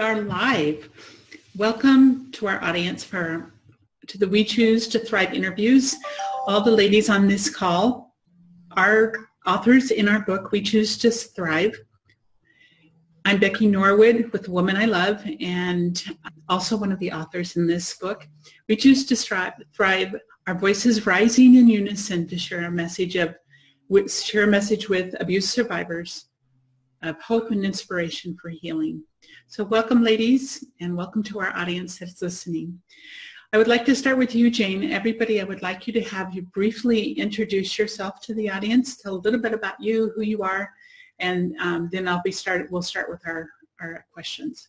Are live. Welcome to our audience for to the We Choose to Thrive interviews. All the ladies on this call are authors in our book, We Choose to Thrive. I'm Becky Norwood with Woman I Love and also one of the authors in this book. We choose to thrive, our voices rising in unison to share a message of share a message with abuse survivors of hope and inspiration for healing. So welcome ladies and welcome to our audience that's listening. I would like to start with you, Jane. Everybody, I would like you to have you briefly introduce yourself to the audience, tell a little bit about you, who you are, and um, then I'll be started. We'll start with our, our questions.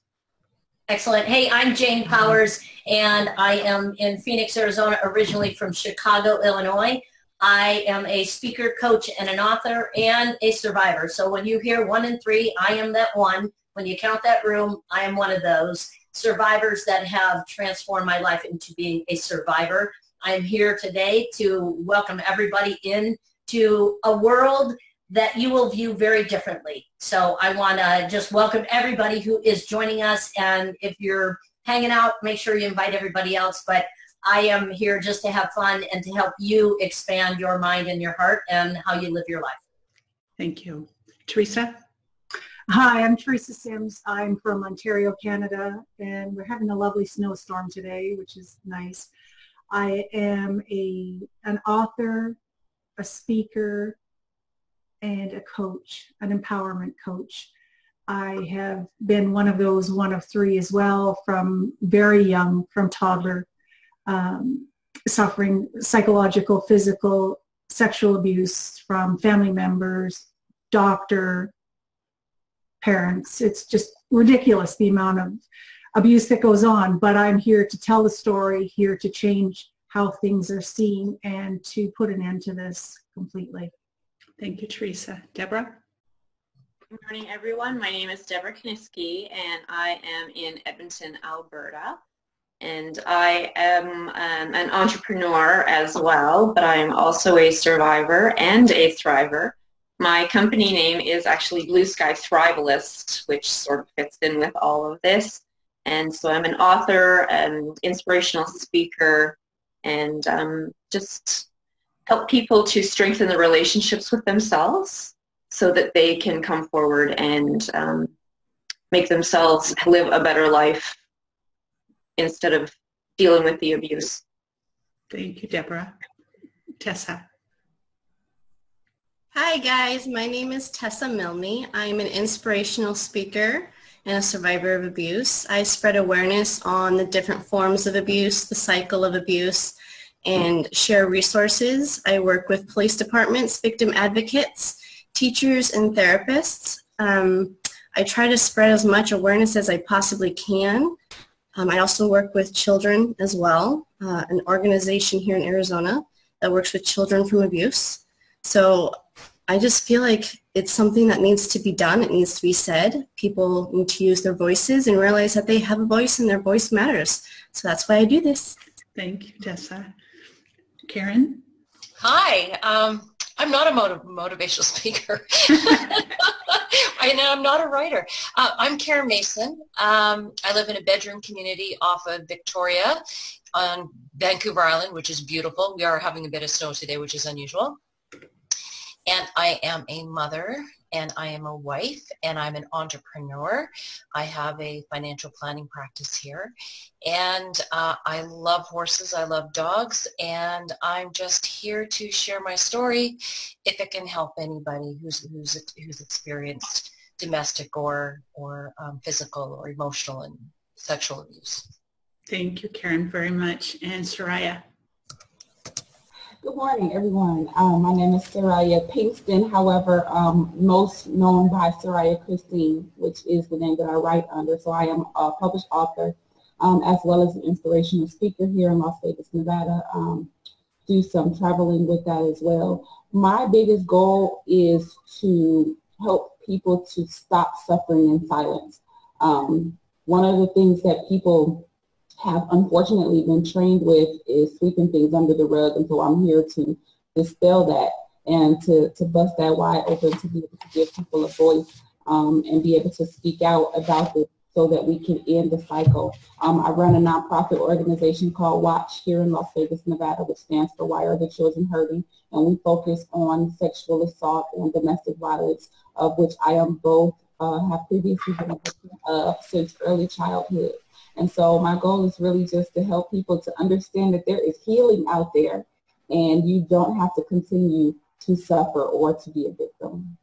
Excellent. Hey, I'm Jane Powers, and I am in Phoenix, Arizona, originally from Chicago, Illinois. I am a speaker, coach, and an author, and a survivor. So when you hear one in three, I am that one. When you count that room, I am one of those survivors that have transformed my life into being a survivor. I am here today to welcome everybody in to a world that you will view very differently. So I want to just welcome everybody who is joining us. And if you're hanging out, make sure you invite everybody else. But I am here just to have fun and to help you expand your mind and your heart and how you live your life. Thank you. Teresa? Hi, I'm Teresa Syms. I'm from Ontario, Canada, and we're having a lovely snowstorm today, which is nice. I am a an author, a speaker, and a coach, an empowerment coach. I have been one of those one of three as well from very young, from toddler um, suffering psychological, physical, sexual abuse from family members, doctor, parents. It's just ridiculous the amount of abuse that goes on, but I'm here to tell the story, here to change how things are seen and to put an end to this completely. Thank you, Teresa. Deborah? Good morning, everyone. My name is Deborah Kinisky, and I am in Edmonton, Alberta and I am um, an entrepreneur as well, but I'm also a survivor and a thriver. My company name is actually Blue Sky Thrivalist, which sort of fits in with all of this. And so I'm an author and inspirational speaker and um, just help people to strengthen the relationships with themselves so that they can come forward and um, make themselves live a better life instead of dealing with the abuse. Thank you, Deborah. Tessa. Hi guys, my name is Tessa Milne. I'm an inspirational speaker and a survivor of abuse. I spread awareness on the different forms of abuse, the cycle of abuse, and share resources. I work with police departments, victim advocates, teachers, and therapists. Um, I try to spread as much awareness as I possibly can um, I also work with children as well, uh, an organization here in Arizona that works with children from abuse. So I just feel like it's something that needs to be done. It needs to be said. People need to use their voices and realize that they have a voice and their voice matters. So that's why I do this. Thank you, Tessa. Karen? Hi. Um, I'm not a motiv- motivational speaker. and I'm not a writer. Uh, I'm Karen Mason. Um, I live in a bedroom community off of Victoria on Vancouver Island, which is beautiful. We are having a bit of snow today, which is unusual. And I am a mother and I am a wife and I'm an entrepreneur. I have a financial planning practice here and uh, I love horses, I love dogs, and I'm just here to share my story if it can help anybody who's, who's, who's experienced domestic or, or um, physical or emotional and sexual abuse. Thank you, Karen, very much. And Souraya. Good morning, everyone. Um, my name is Souraya Pinkston, however, um, most known by Souraya Christine, which is the name that I write under. So I am a published author um, as well as an inspirational speaker here in Las Vegas, Nevada. Um, do some traveling with that as well. My biggest goal is to help people to stop suffering in silence. Um, one of the things that people have unfortunately been trained with is sweeping things under the rug. And so I'm here to dispel that and to, to bust that wide open to be able to give people a voice um, and be able to speak out about the so that we can end the cycle. Um, I run a nonprofit organization called Watch here in Las Vegas, Nevada, which stands for Why Are the Children Hurting? And we focus on sexual assault and domestic violence, of which I am both, uh, have previously been a victim of since early childhood. And so my goal is really just to help people to understand that there is healing out there and you don't have to continue to suffer or to be a victim.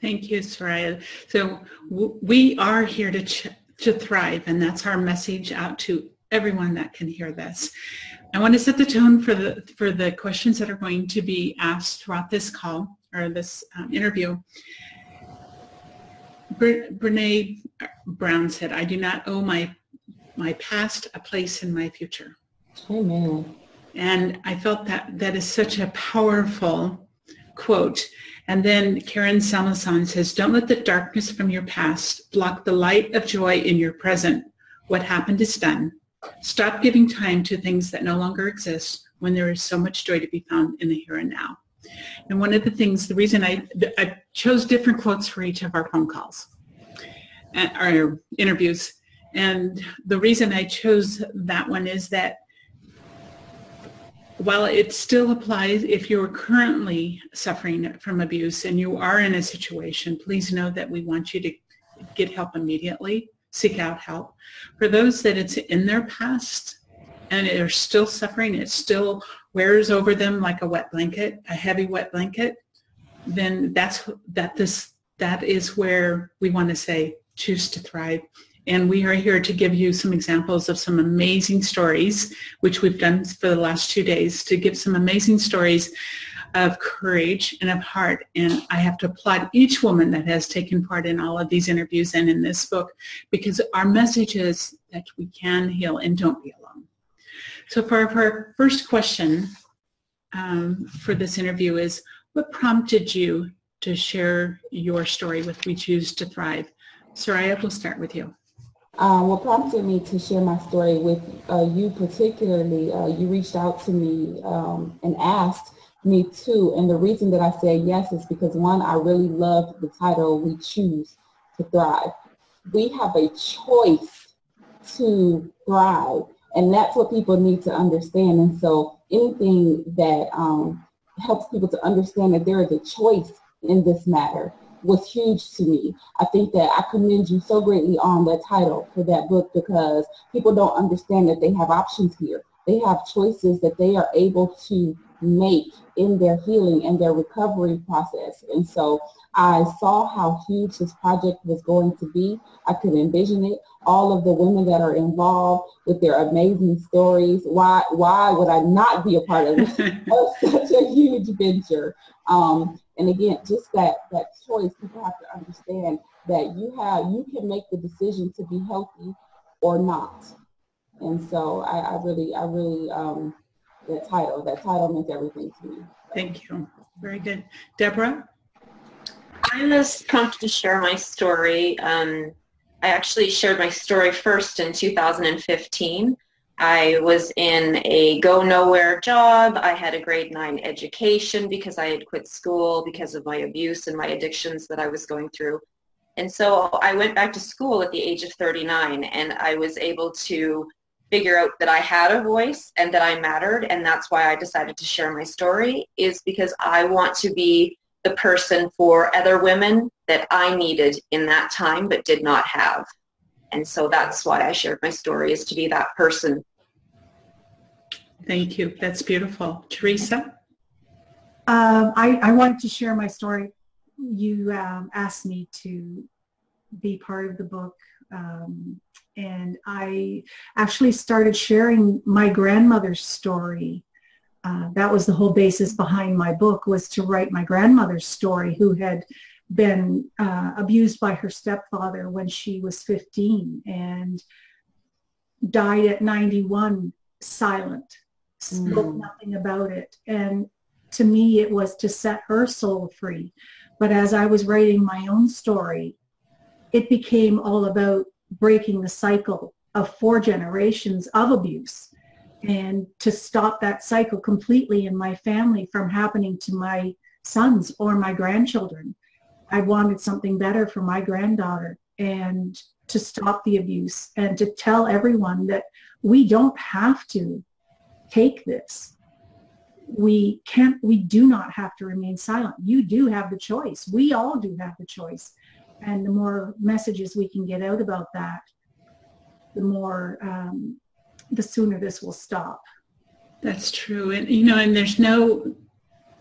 Thank you, Souraya. So we are here to to thrive, and that's our message out to everyone that can hear this. I want to set the tone for the for the questions that are going to be asked throughout this call or this um, interview. Brene Brown said, "I do not owe my my past a place in my future." Amen. And I felt that that is such a powerful quote. And then Karen Salmansohn says, don't let the darkness from your past block the light of joy in your present. What happened is done. Stop giving time to things that no longer exist when there is so much joy to be found in the here and now. And one of the things, the reason I, I chose different quotes for each of our phone calls, uh, our interviews, and the reason I chose that one is that while it still applies if you're currently suffering from abuse and you are in a situation, please know that we want you to get help immediately, seek out help. For those that it's in their past and are still suffering, it still wears over them like a wet blanket, a heavy wet blanket, then that's that this that is where we want to say choose to thrive and we are here to give you some examples of some amazing stories, which we've done for the last two days, to give some amazing stories of courage and of heart. And I have to applaud each woman that has taken part in all of these interviews and in this book, because our message is that we can heal and don't be alone. So for our first question um, for this interview is, what prompted you to share your story with We Choose to Thrive? Souraya, we'll start with you. Um, what prompted me to share my story with uh, you particularly, uh, you reached out to me um, and asked me too. And the reason that I said yes is because one, I really loved the title, We Choose to Thrive. We have a choice to thrive. And that's what people need to understand. And so anything that um, helps people to understand that there is a choice in this matter was huge to me. I think that I commend you so greatly on that title for that book because people don't understand that they have options here. They have choices that they are able to make in their healing and their recovery process. And so I saw how huge this project was going to be. I could envision it. All of the women that are involved with their amazing stories. Why why would I not be a part of, of such a huge venture? Um, and again, just that that choice, people have to understand that you have you can make the decision to be healthy or not. And so I, I really, I really um, that title, that title meant everything to me. Thank you. Very good. Deborah? I was prompted to share my story. Um, I actually shared my story first in 2015. I was in a go nowhere job. I had a grade nine education because I had quit school because of my abuse and my addictions that I was going through. And so I went back to school at the age of 39 and I was able to figure out that I had a voice and that I mattered and that's why I decided to share my story is because I want to be the person for other women that I needed in that time but did not have. And so that's why I shared my story is to be that person. Thank you. That's beautiful. Teresa? Um, I, I wanted to share my story. You um, asked me to be part of the book um, and I actually started sharing my grandmother's story. Uh, that was the whole basis behind my book was to write my grandmother's story who had been uh, abused by her stepfather when she was 15 and died at 91 silent, spoke mm. nothing about it. And to me, it was to set her soul free. But as I was writing my own story, it became all about breaking the cycle of four generations of abuse and to stop that cycle completely in my family from happening to my sons or my grandchildren. I wanted something better for my granddaughter and to stop the abuse and to tell everyone that we don't have to take this. We can't, we do not have to remain silent. You do have the choice. We all do have the choice. And the more messages we can get out about that, the more, um, the sooner this will stop. That's true. And, you know, and there's no,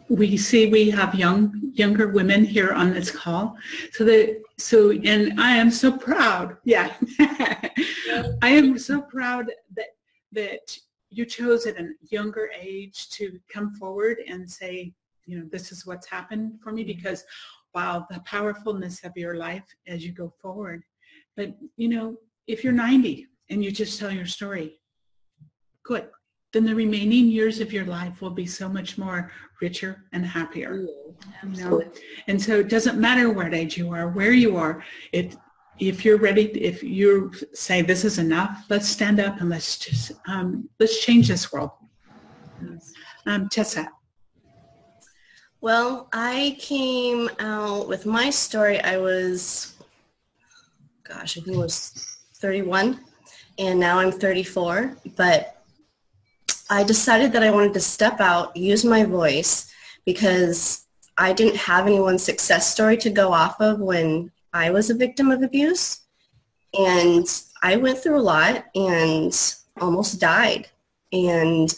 we see we have young, younger women here on this call. So that, so, and I am so proud. Yeah. I am so proud that, that you chose at a younger age to come forward and say, you know, this is what's happened for me mm-hmm. because wow, the powerfulness of your life as you go forward. But, you know, if you're 90 and you just tell your story, good. Then the remaining years of your life will be so much more richer and happier. You know? And so it doesn't matter what age you are, where you are. It, if you're ready, if you say this is enough, let's stand up and let's just um, let's change this world. Um, Tessa. Well, I came out with my story. I was, gosh, I think it was 31, and now I'm 34. But I decided that I wanted to step out, use my voice, because I didn't have anyone's success story to go off of when I was a victim of abuse. And I went through a lot and almost died. And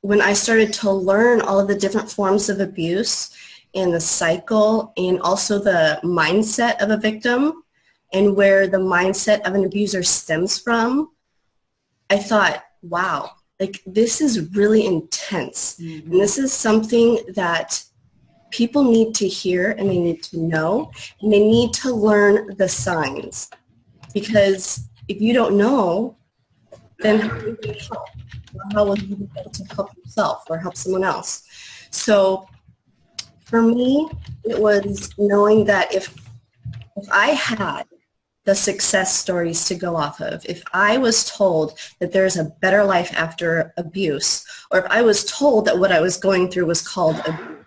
when I started to learn all of the different forms of abuse and the cycle and also the mindset of a victim and where the mindset of an abuser stems from, I thought, wow, like this is really intense. Mm-hmm. And this is something that people need to hear and they need to know and they need to learn the signs. Because if you don't know, then how can you help? how will you be able to help yourself or help someone else? So for me, it was knowing that if if I had the success stories to go off of, if I was told that there's a better life after abuse, or if I was told that what I was going through was called abuse,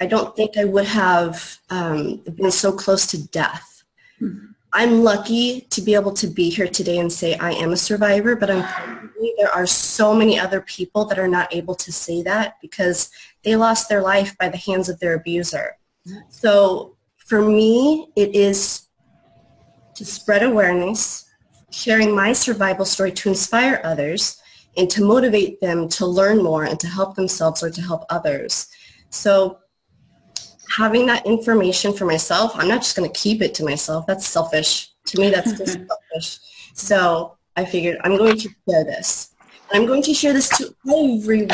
I don't think I would have um, been so close to death. Mm-hmm. I'm lucky to be able to be here today and say I am a survivor, but unfortunately there are so many other people that are not able to say that because they lost their life by the hands of their abuser. So for me, it is to spread awareness, sharing my survival story to inspire others, and to motivate them to learn more and to help themselves or to help others. So having that information for myself, I'm not just going to keep it to myself. That's selfish. To me, that's just selfish. So I figured I'm going to share this. I'm going to share this to everyone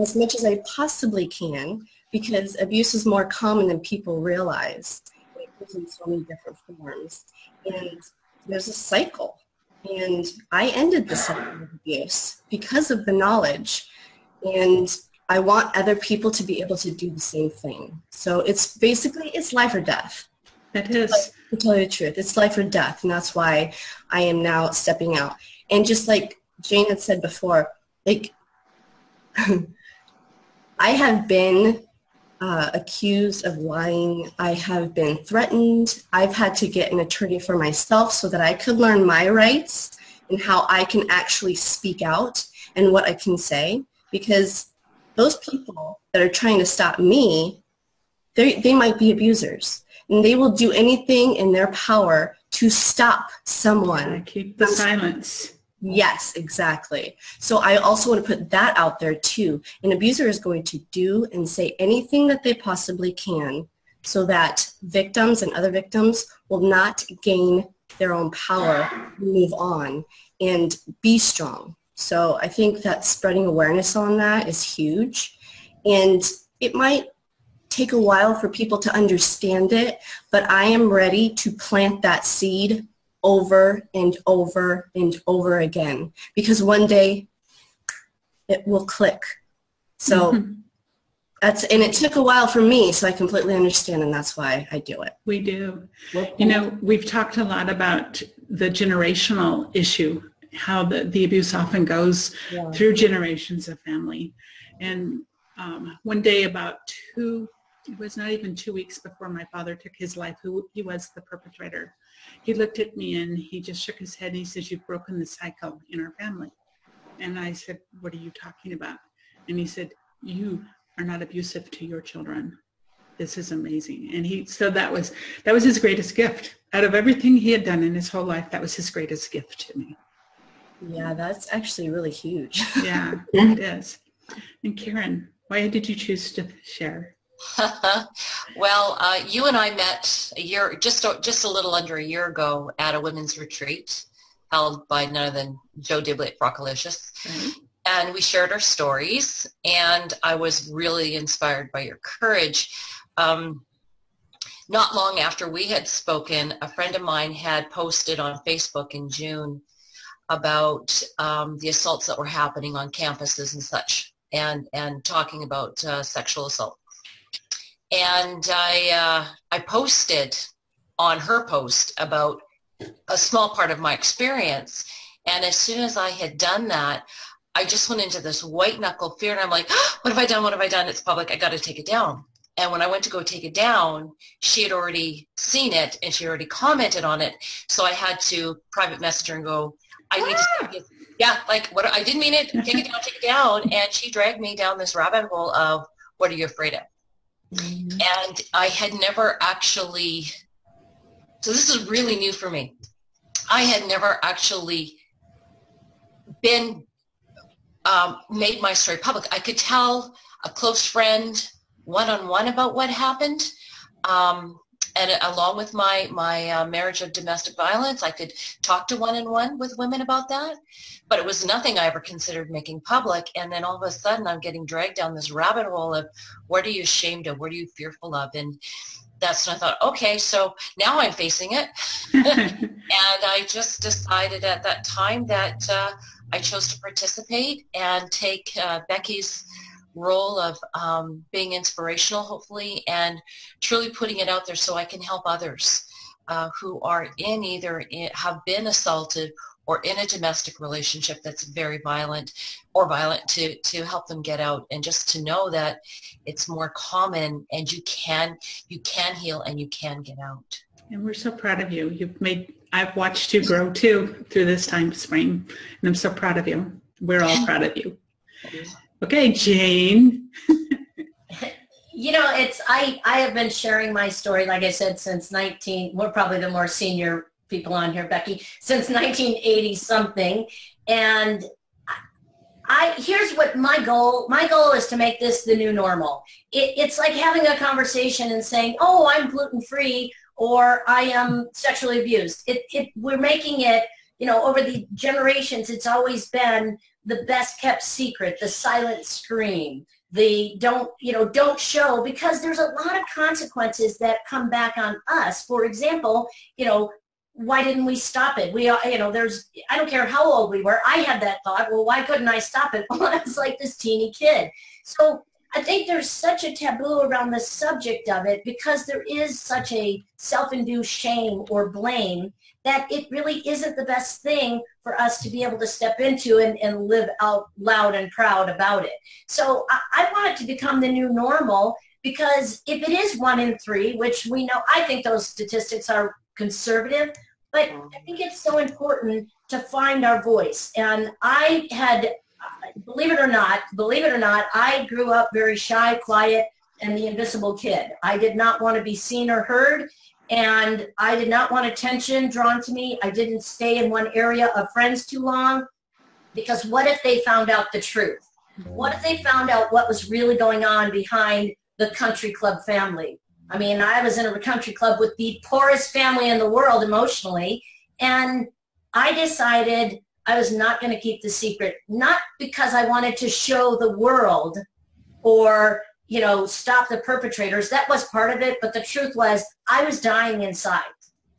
as much as I possibly can because abuse is more common than people realize. It comes in so many different forms. And there's a cycle. And I ended the cycle of abuse because of the knowledge. And I want other people to be able to do the same thing. So it's basically, it's life or death. It is. To tell you the truth, it's life or death. And that's why I am now stepping out. And just like Jane had said before, like, I have been uh, accused of lying. I have been threatened. I've had to get an attorney for myself so that I could learn my rights and how I can actually speak out and what I can say because those people that are trying to stop me, they, they might be abusers. And they will do anything in their power to stop someone. Yeah, keep the silence. Yes, exactly. So I also want to put that out there too. An abuser is going to do and say anything that they possibly can so that victims and other victims will not gain their own power, move on, and be strong. So I think that spreading awareness on that is huge. And it might take a while for people to understand it, but I am ready to plant that seed over and over and over again because one day it will click. So mm-hmm. that's and it took a while for me, so I completely understand and that's why I do it. We do. You know, we've talked a lot about the generational issue how the, the abuse often goes yeah. through generations of family. And um, one day about two it was not even two weeks before my father took his life, who he was the perpetrator. He looked at me and he just shook his head and he says, you've broken the cycle in our family. And I said, what are you talking about? And he said, you are not abusive to your children. This is amazing. And he, so that was, that was his greatest gift. Out of everything he had done in his whole life, that was his greatest gift to me. Yeah, that's actually really huge. yeah, it is. And Karen, why did you choose to share? well, uh, you and I met a year, just just a little under a year ago at a women's retreat held by none other than Joe Dibley at Broccolicious. Right. And we shared our stories, and I was really inspired by your courage. Um, not long after we had spoken, a friend of mine had posted on Facebook in June about um, the assaults that were happening on campuses and such, and and talking about uh, sexual assault. And I uh, I posted on her post about a small part of my experience, and as soon as I had done that, I just went into this white knuckle fear, and I'm like, oh, what have I done? What have I done? It's public. I got to take it down. And when I went to go take it down, she had already seen it and she already commented on it. So I had to private message her and go, I need ah. to, yeah, like what I didn't mean it, take it down, take it down. And she dragged me down this rabbit hole of what are you afraid of? Mm-hmm. And I had never actually, so this is really new for me. I had never actually been, um, made my story public. I could tell a close friend one-on-one about what happened. Um, and along with my my uh, marriage of domestic violence, I could talk to one-on-one with women about that. But it was nothing I ever considered making public. And then all of a sudden, I'm getting dragged down this rabbit hole of what are you ashamed of? What are you fearful of? And that's when I thought, okay, so now I'm facing it. and I just decided at that time that uh, I chose to participate and take uh, Becky's role of um, being inspirational, hopefully, and truly putting it out there so I can help others uh, who are in either in, have been assaulted or in a domestic relationship that's very violent or violent to, to help them get out and just to know that it's more common and you can you can heal and you can get out. And we're so proud of you. You've made I've watched you grow too through this time spring and I'm so proud of you. We're all proud of you. Okay, Jane. you know, it's I I have been sharing my story, like I said, since 19. We're probably the more senior people on here, Becky, since 1980 something, and I here's what my goal. My goal is to make this the new normal. It, it's like having a conversation and saying, "Oh, I'm gluten free," or "I am sexually abused." It, it we're making it. You know, over the generations, it's always been the best kept secret, the silent scream, the don't, you know, don't show because there's a lot of consequences that come back on us. For example, you know, why didn't we stop it? We, you know, there's, I don't care how old we were. I had that thought, well, why couldn't I stop it? Well, I was like this teeny kid. So I think there's such a taboo around the subject of it because there is such a self-induced shame or blame that it really isn't the best thing for us to be able to step into and, and live out loud and proud about it. So I, I want it to become the new normal because if it is one in three, which we know, I think those statistics are conservative, but I think it's so important to find our voice. And I had believe it or not, believe it or not, I grew up very shy, quiet, and the invisible kid. I did not want to be seen or heard, and I did not want attention drawn to me. I didn't stay in one area of friends too long because what if they found out the truth? What if they found out what was really going on behind the country club family? I mean, I was in a country club with the poorest family in the world emotionally, and I decided I was not going to keep the secret, not because I wanted to show the world or, you know, stop the perpetrators. That was part of it. But the truth was I was dying inside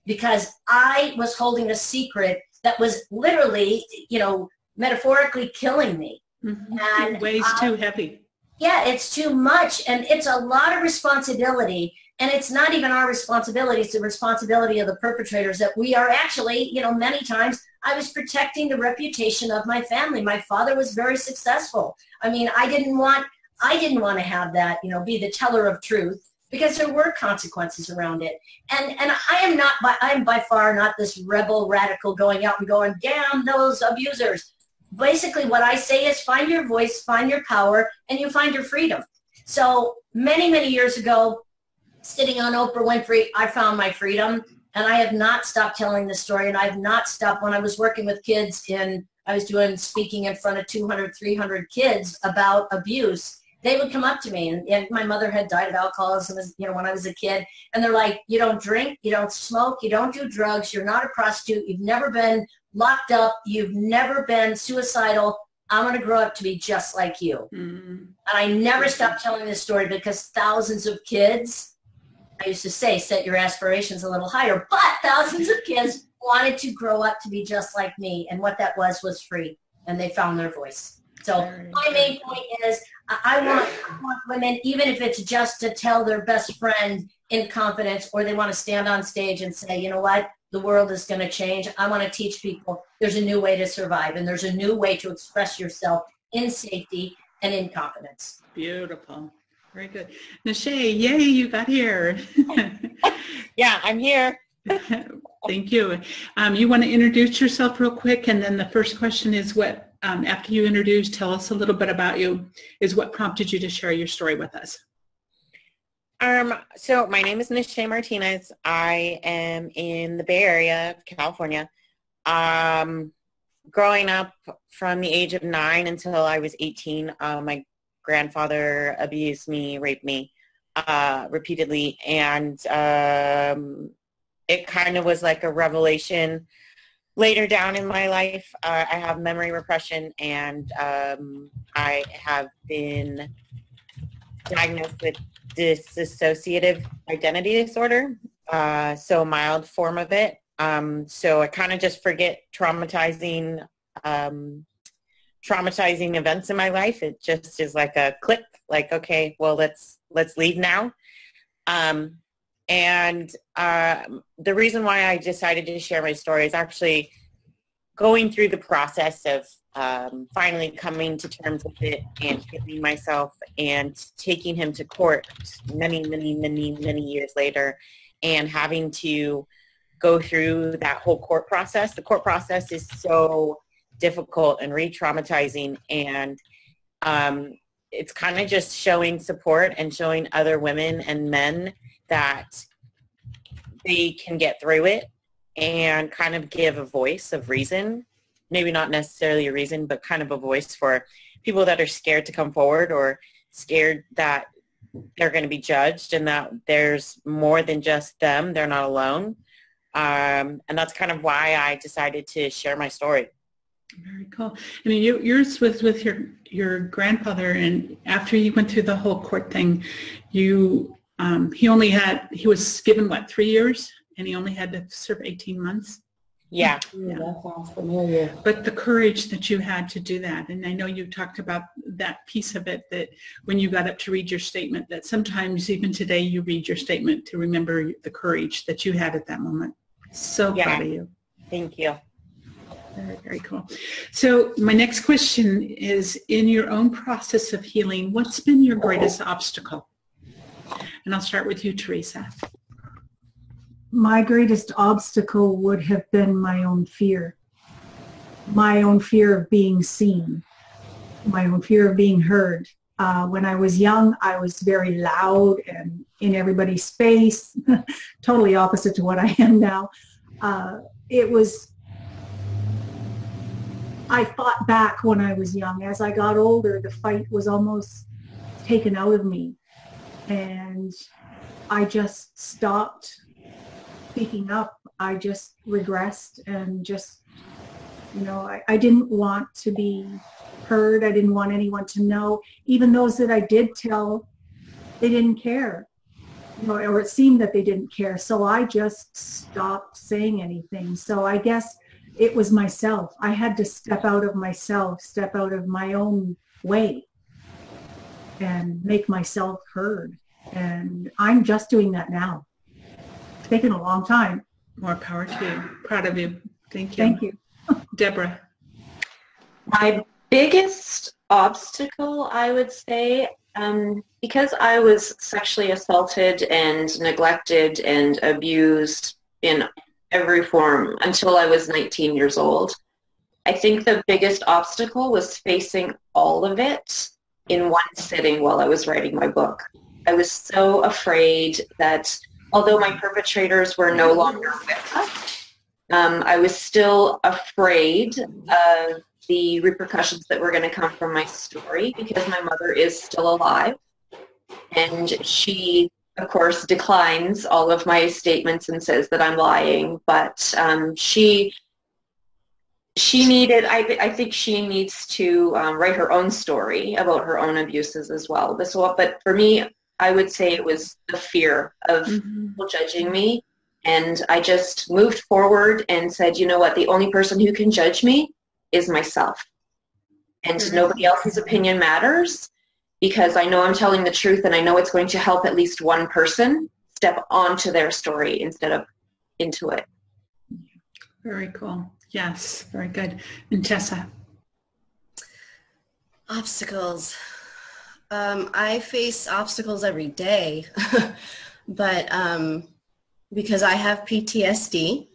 because I was holding a secret that was literally, you know, metaphorically killing me. Mm-hmm. And it weighs too heavy. Yeah, it's too much. And it's a lot of responsibility and it's not even our responsibility it's the responsibility of the perpetrators that we are actually you know many times i was protecting the reputation of my family my father was very successful i mean i didn't want i didn't want to have that you know be the teller of truth because there were consequences around it. And and I am not by I am by far not this rebel radical going out and going, damn those abusers. Basically what I say is find your voice, find your power, and you find your freedom. So many, many years ago, sitting on Oprah Winfrey, I found my freedom. And I have not stopped telling this story. And I've not stopped when I was working with kids in I was doing speaking in front of 200, 300 kids about abuse they would come up to me. And, and, my mother had died of alcoholism as, you know when i was a kid. And they're like you don't drink you don't smoke you don't do drugs you're not a prostitute you've never been locked up you've never been suicidal. I'm going to grow up to be just like you. Mm-hmm. and i never stopped telling this story because thousands of kids i used to say set your aspirations a little higher but thousands of kids wanted to grow up to be just like me and what that was was free and they found their voice so my main point is I want, I want women, even if it's just to tell their best friend in confidence or they want to stand on stage and say, you know what, the world is going to change. I want to teach people there's a new way to survive and there's a new way to express yourself in safety and in confidence. Beautiful. Very good. Nishea, yay, you got here. yeah, I'm here. Thank you. Um, you want to introduce yourself real quick and then the first question is what um, after you introduce, tell us a little bit about you, is what prompted you to share your story with us. Um, so my name is Nishea Martinez. I am in the Bay Area, California. Um, growing up from the age of nine until I was 18, uh, my grandfather abused me, raped me uh, repeatedly, and um, it kind of was like a revelation later down in my life, uh, I have memory repression and um, I have been diagnosed with dissociative identity disorder, uh, so a mild form of it. Um, so I kind of just forget traumatizing um, traumatizing events in my life. It just is like a click, like okay, well let's let's leave now. Um, and uh, the reason why I decided to share my story is actually going through the process of um, finally coming to terms with it and healing myself and taking him to court many, many, many, many years later and having to go through that whole court process. The court process is so difficult and re-traumatizing and um, it's kind of just showing support and showing other women and men that they can get through it and kind of give a voice of reason. Maybe not necessarily a reason but kind of a voice for people that are scared to come forward or scared that they're going to be judged and that there's more than just them they're not alone. Um, and that's kind of why i decided to share my story very cool. I mean, you, yours was with your your grandfather, and after you went through the whole court thing, you um, he only had he was given what three years, and he only had to serve eighteen months. Yeah. yeah. That sounds familiar. But the courage that you had to do that, and I know you talked about that piece of it that when you got up to read your statement, that sometimes even today you read your statement to remember the courage that you had at that moment. So yeah. proud of you. Thank you. Very, very cool. So my next question is, in your own process of healing, what's been your greatest obstacle? And I'll start with you, Teresa. My greatest obstacle would have been my own fear. My own fear of being seen. My own fear of being heard. Uh, when I was young, I was very loud and in everybody's face, totally opposite to what I am now. Uh, it was I fought back when I was young. As I got older, the fight was almost taken out of me. And I just stopped speaking up. I just regressed and just, you know, I, I didn't want to be heard. I didn't want anyone to know. Even those that I did tell, they didn't care. Or it seemed that they didn't care. So I just stopped saying anything. So I guess it was myself. I had to step out of myself, step out of my own way and make myself heard. And I'm just doing that now. It's taken a long time. More power to you. Proud of you. Thank you. Thank you. Deborah. My biggest obstacle, I would say, Um, because I was sexually assaulted and neglected and abused in every form until I was 19 years old, I think the biggest obstacle was facing all of it in one sitting while I was writing my book. I was so afraid that although my perpetrators were no longer with us, um, I was still afraid of the repercussions that were going to come from my story because my mother is still alive. And she, of course, declines all of my statements and says that I'm lying. But um, she she needed, I, I think she needs to um, write her own story about her own abuses as well. This, but for me, I would say it was the fear of mm-hmm. people judging me. And I just moved forward and said, you know what, the only person who can judge me is myself. And mm-hmm. nobody else's opinion matters because I know I'm telling the truth and I know it's going to help at least one person step onto their story instead of into it. Very cool. Yes, very good. And Tessa? Obstacles. Um, I face obstacles every day, but um, because I have PTSD,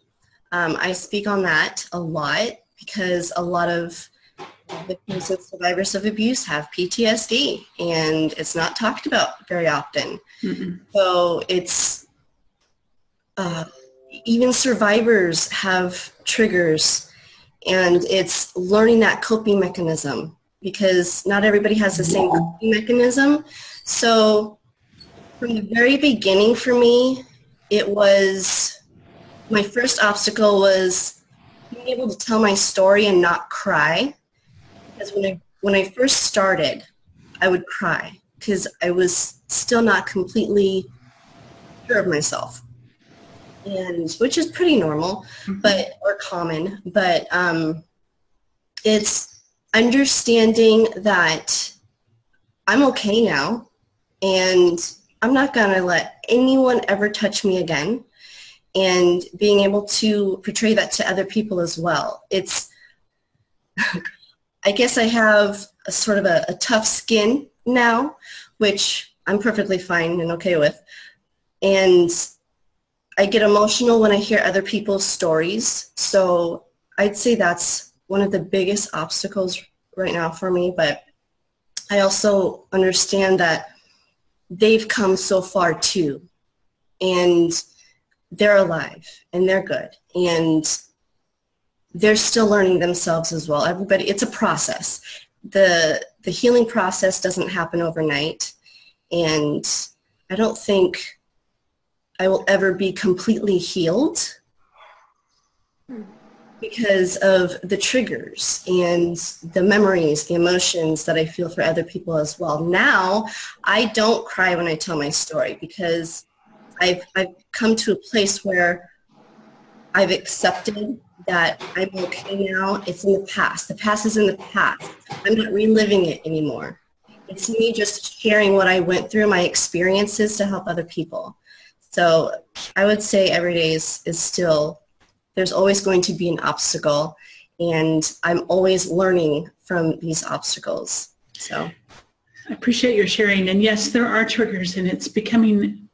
um, I speak on that a lot because a lot of victims and survivors of abuse have PTSD and it's not talked about very often. Mm-hmm. So it's uh, even survivors have triggers and it's learning that coping mechanism because not everybody has the same coping mechanism. So from the very beginning for me, it was my first obstacle was being able to tell my story and not cry. Because when I when I first started, I would cry because I was still not completely sure of myself and which is pretty normal, mm-hmm. but or common. But um, it's understanding that I'm okay now, and I'm not gonna let anyone ever touch me again. And being able to portray that to other people as well. It's, I guess I have a sort of a, a tough skin now, which I'm perfectly fine and okay with. And I get emotional when I hear other people's stories. So I'd say that's one of the biggest obstacles right now for me. But I also understand that they've come so far too. And they're alive and they're good. And they're still learning themselves as well. Everybody, it's a process. The, the healing process doesn't happen overnight. And I don't think I will ever be completely healed because of the triggers and the memories, the emotions that I feel for other people as well. Now, I don't cry when I tell my story because I've, I've come to a place where I've accepted that I'm okay now. It's in the past. The past is in the past. I'm not reliving it anymore. It's me just sharing what I went through, my experiences to help other people. So I would say every day is, is still, there's always going to be an obstacle and I'm always learning from these obstacles. So I appreciate your sharing. And yes, there are triggers and it's becoming,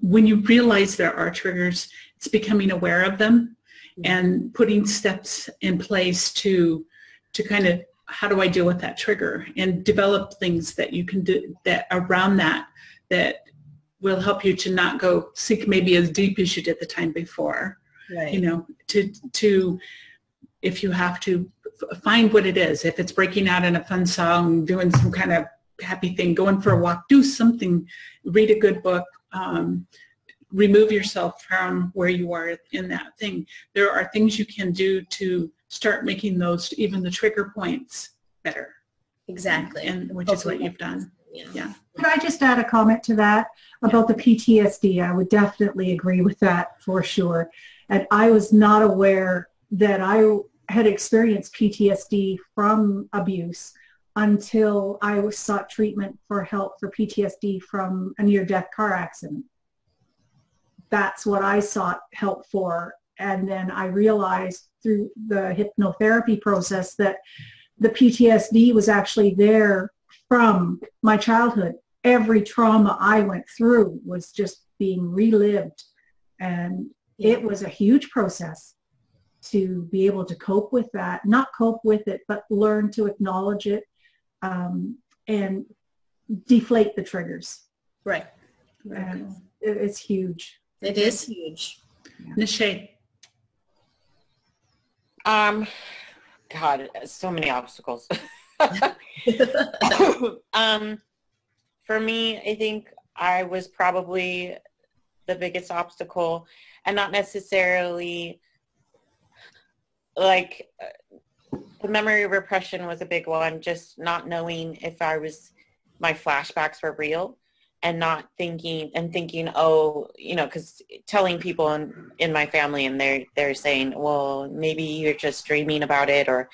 when you realize there are triggers, it's becoming aware of them and putting steps in place to, to kind of how do I deal with that trigger and develop things that you can do that around that that will help you to not go sink maybe as deep as you did the time before. Right. You know, to to if you have to find what it is. If it's breaking out in a fun song, doing some kind of happy thing, going for a walk, do something, read a good book, um, remove yourself from where you are in that thing. There are things you can do to start making those, even the trigger points, better. Exactly. And which is what you've done. Yeah. yeah. Could I just add a comment to that about the PTSD? I would definitely agree with that for sure. And I was not aware that I had experienced PTSD from abuse until I was sought treatment for help for PTSD from a near-death car accident. That's what I sought help for. And then I realized through the hypnotherapy process that the PTSD was actually there from my childhood. Every trauma I went through was just being relived. And it was a huge process to be able to cope with that, not cope with it, but learn to acknowledge it um, and deflate the triggers. Right. And it's huge. It is huge. Nishea. Um, God, so many obstacles. um, for me, I think I was probably the biggest obstacle and not necessarily like the memory repression was a big one, just not knowing if I was, my flashbacks were real and not thinking and thinking, oh, you know, because telling people in, in my family and they're, they're saying, well, maybe you're just dreaming about it or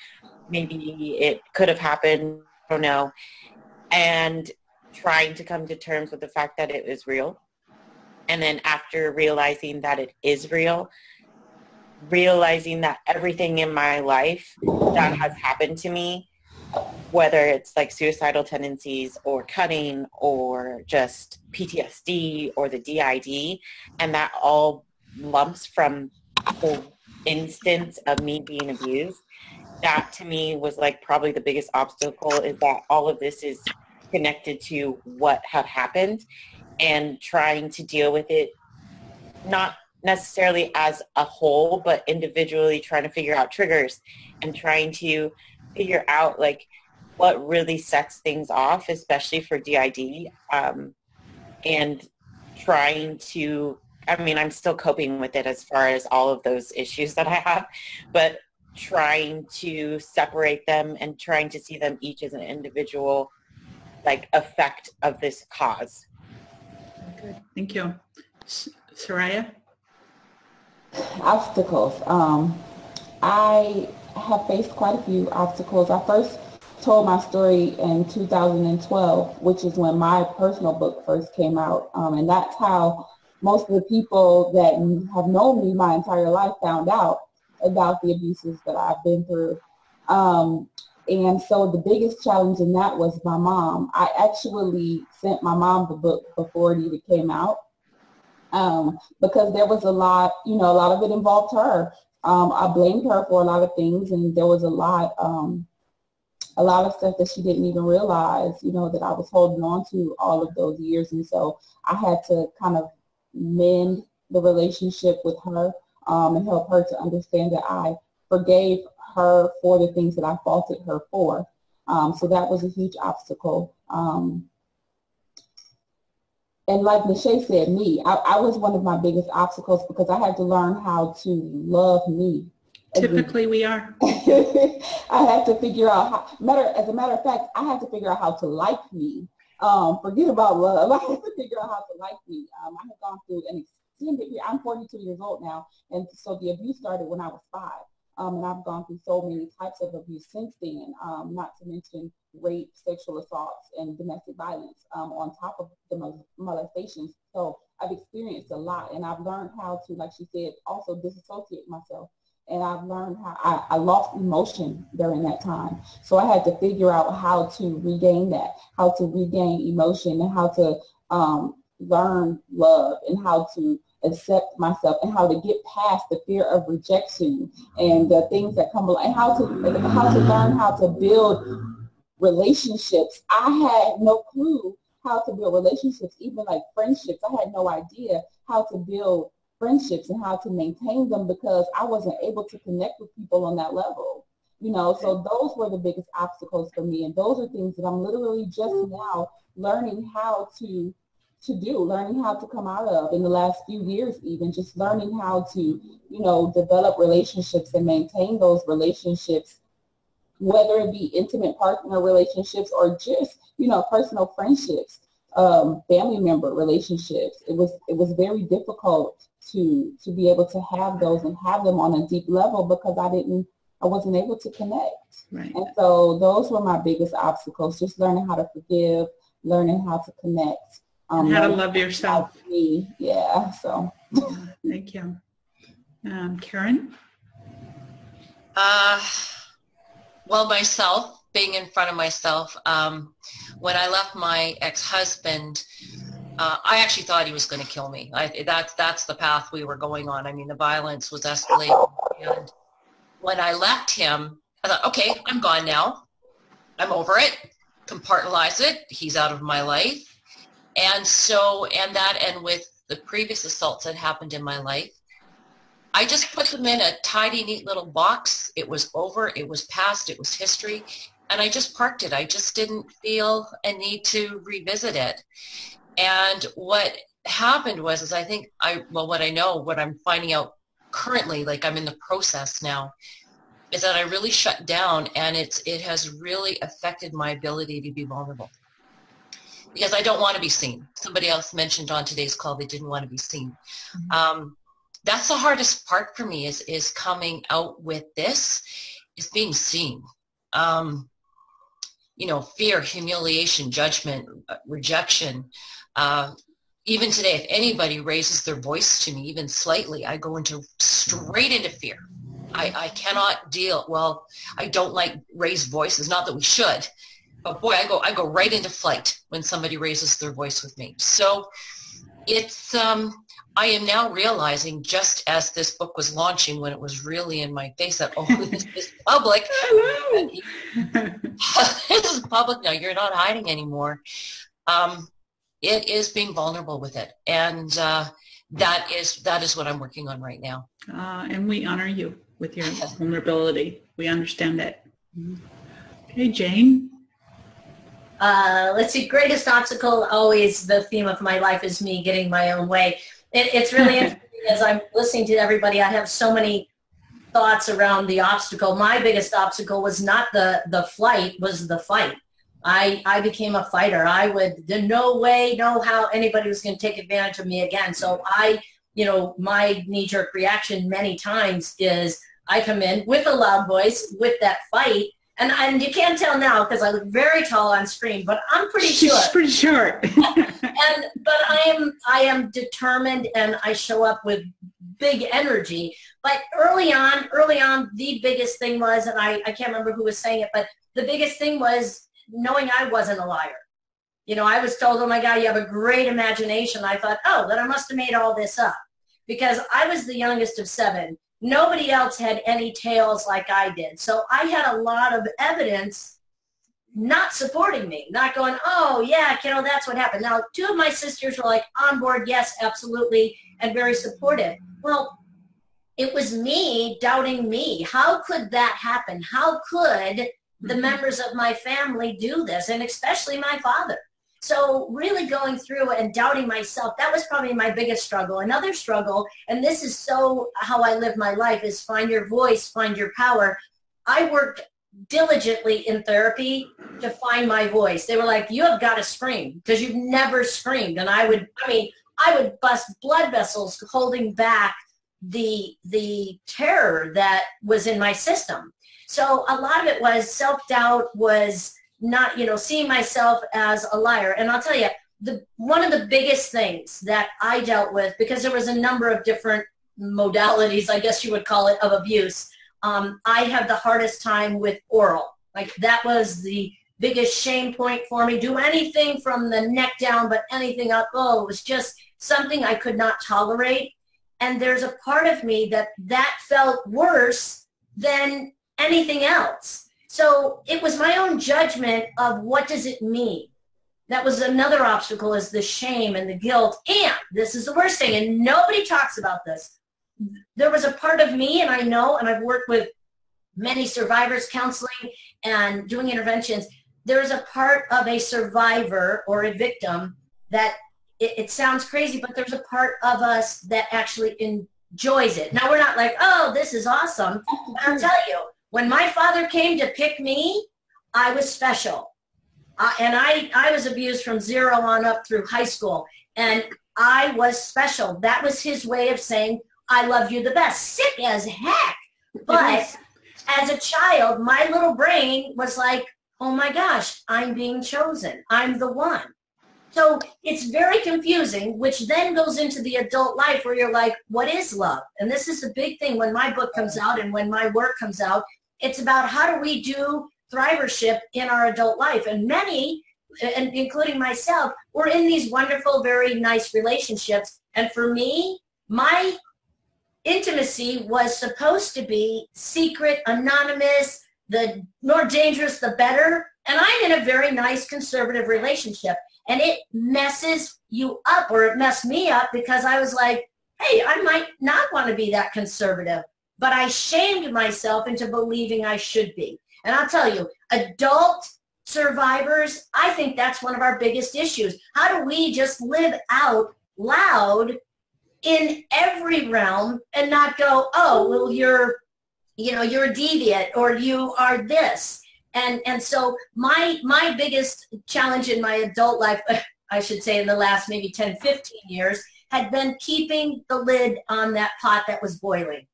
maybe it could have happened, I don't know. And trying to come to terms with the fact that it is real. And then after realizing that it is real, realizing that everything in my life that has happened to me, whether it's like suicidal tendencies or cutting or just PTSD or the DID, and that all lumps from the instance of me being abused, that to me was like probably the biggest obstacle is that all of this is connected to what had happened and trying to deal with it not necessarily as a whole, but individually trying to figure out triggers and trying to figure out like what really sets things off, especially for DID, um, and trying to. I mean, I'm still coping with it as far as all of those issues that I have, but trying to separate them and trying to see them each as an individual like effect of this cause. Good. Thank you. Souraya? Obstacles. Um, I have faced quite a few obstacles. I first told my story in 2012, which is when my personal book first came out. Um, and that's how most of the people that have known me my entire life found out about the abuses that I've been through. Um, and so the biggest challenge in that was my mom. I actually sent my mom the book before it even came out um, because there was a lot, you know, a lot of it involved her. Um, I blamed her for a lot of things, and there was a lot, um, a lot of stuff that she didn't even realize, you know, that I was holding on to all of those years, and so I had to kind of mend the relationship with her um, and help her to understand that I forgave her for the things that I faulted her for. Um, so that was a huge obstacle. Um, and like Nishea said, me, I, I, was one of my biggest obstacles because I had to learn how to love me. Typically, we are. I have to figure out how. Matter as a matter of fact, I have to figure out how to like me. Um, forget about love. I have to figure out how to like me. Um, I had gone through an extended. I'm 42 years old now, and so the abuse started when I was five. Um, and I've gone through so many types of abuse since then, um, not to mention rape, sexual assaults, and domestic violence um, on top of the molestations. So I've experienced a lot and I've learned how to, like she said, also disassociate myself. And I've learned how I, I lost emotion during that time. So I had to figure out how to regain that, how to regain emotion and how to um, learn love and how to accept myself and how to get past the fear of rejection and the things that come along and how to how to learn how to build relationships. I had no clue how to build relationships, even like friendships. I had no idea how to build friendships and how to maintain them because I wasn't able to connect with people on that level. You know, so those were the biggest obstacles for me. And those are things that I'm literally just now learning how to to do, learning how to come out of in the last few years even, just learning how to, you know, develop relationships and maintain those relationships, whether it be intimate partner relationships or just, you know, personal friendships, um, family member relationships. It was it was very difficult to to be able to have those and have them on a deep level because I didn't I wasn't able to connect. Right. And so those were my biggest obstacles, just learning how to forgive, learning how to connect um, how to love yourself. Me. Yeah, so. Thank you. Um, Karen? Uh, well, myself, being in front of myself. Um, when I left my ex-husband, uh, I actually thought he was going to kill me. I, that's that's the path we were going on. I mean, the violence was escalating. And when I left him, I thought, okay, I'm gone now. I'm over it. Compartmentalize it. He's out of my life. And so, and that, and with the previous assaults that happened in my life, I just put them in a tidy, neat little box. It was over. It was past. It was history. And I just parked it. I just didn't feel a need to revisit it. And what happened was, is I think I, well, what I know, what I'm finding out currently, like I'm in the process now, is that I really shut down and it's, it has really affected my ability to be vulnerable. Because I don't want to be seen. Somebody else mentioned on today's call they didn't want to be seen. Mm-hmm. Um, that's the hardest part for me is, is coming out with this, is being seen. Um, you know, fear, humiliation, judgment, uh, rejection, uh, even today, if anybody raises their voice to me, even slightly, I go into straight into fear. I, I cannot deal. Well, I don't like raised voices. Not that we should, but boy, I go I go right into flight when somebody raises their voice with me. So it's um, I am now realizing just as this book was launching when it was really in my face that oh this is public. This is public now. You're not hiding anymore. Um, it is being vulnerable with it. And uh, that is that is what I'm working on right now. Uh, and we honor you with your vulnerability. We understand it. Okay, Jane. Uh, let's see. Greatest obstacle, always the theme of my life is me getting my own way. It, it's really interesting as I'm listening to everybody. I have so many thoughts around the obstacle. My biggest obstacle was not the the flight, was the fight. I, I became a fighter. I would, no way, no how anybody was going to take advantage of me again. So I, you know, my knee-jerk reaction many times is I come in with a loud voice, with that fight, and, and you can't tell now because I look very tall on screen, but I'm pretty She's short. pretty short. and but I am I am determined, and I show up with big energy. But early on, early on, the biggest thing was, and I, I can't remember who was saying it, but the biggest thing was knowing I wasn't a liar. You know, I was told, oh my God, you have a great imagination. I thought, oh, then I must have made all this up. Because I was the youngest of seven. Nobody else had any tales like I did. So I had a lot of evidence not supporting me, not going, oh yeah, kiddo, that's what happened. Now, two of my sisters were like on board, yes, absolutely, and very supportive. Well, it was me doubting me. How could that happen? How could the mm-hmm. members of my family do this, and especially my father. So really going through and doubting myself, that was probably my biggest struggle. Another struggle, and this is so how I live my life, is find your voice, find your power. I worked diligently in therapy to find my voice. They were like, you have got to scream because you've never screamed. And I would, I mean, I would bust blood vessels holding back the the terror that was in my system. So a lot of it was self-doubt was not, you know, seeing myself as a liar. And I'll tell you, the one of the biggest things that I dealt with, because there was a number of different modalities, I guess you would call it, of abuse, um, I had the hardest time with oral. Like that was the biggest shame point for me. Do anything from the neck down, but anything up, oh, it was just something I could not tolerate. And there's a part of me that that felt worse than anything else. So it was my own judgment of what does it mean. That was another obstacle is the shame and the guilt. And this is the worst thing, and nobody talks about this. There was a part of me, and I know, and I've worked with many survivors counseling and doing interventions. There is a part of a survivor or a victim that it, it sounds crazy, but there's a part of us that actually enjoys it. Now we're not like, oh, this is awesome. I'll tell you, when my father came to pick me, I was special. Uh, and I, I was abused from zero on up through high school. And I was special. That was his way of saying, I love you the best. Sick as heck. But as a child, my little brain was like, oh my gosh, I'm being chosen. I'm the one. So it's very confusing, which then goes into the adult life where you're like, what is love? And this is a big thing when my book comes out and when my work comes out. It's about how do we do thrivership in our adult life. And many, and including myself, were in these wonderful, very nice relationships. And for me, my intimacy was supposed to be secret, anonymous, the more dangerous, the better. And I'm in a very nice conservative relationship. And it messes you up, or it messed me up because I was like, hey, I might not want to be that conservative. But I shamed myself into believing I should be. And I'll tell you, adult survivors, I think that's one of our biggest issues. How do we just live out loud in every realm and not go, oh, well, you're, you know, you're a deviant or you are this. And, and so my, my biggest challenge in my adult life, I should say in the last maybe 10, 15 years, had been keeping the lid on that pot that was boiling.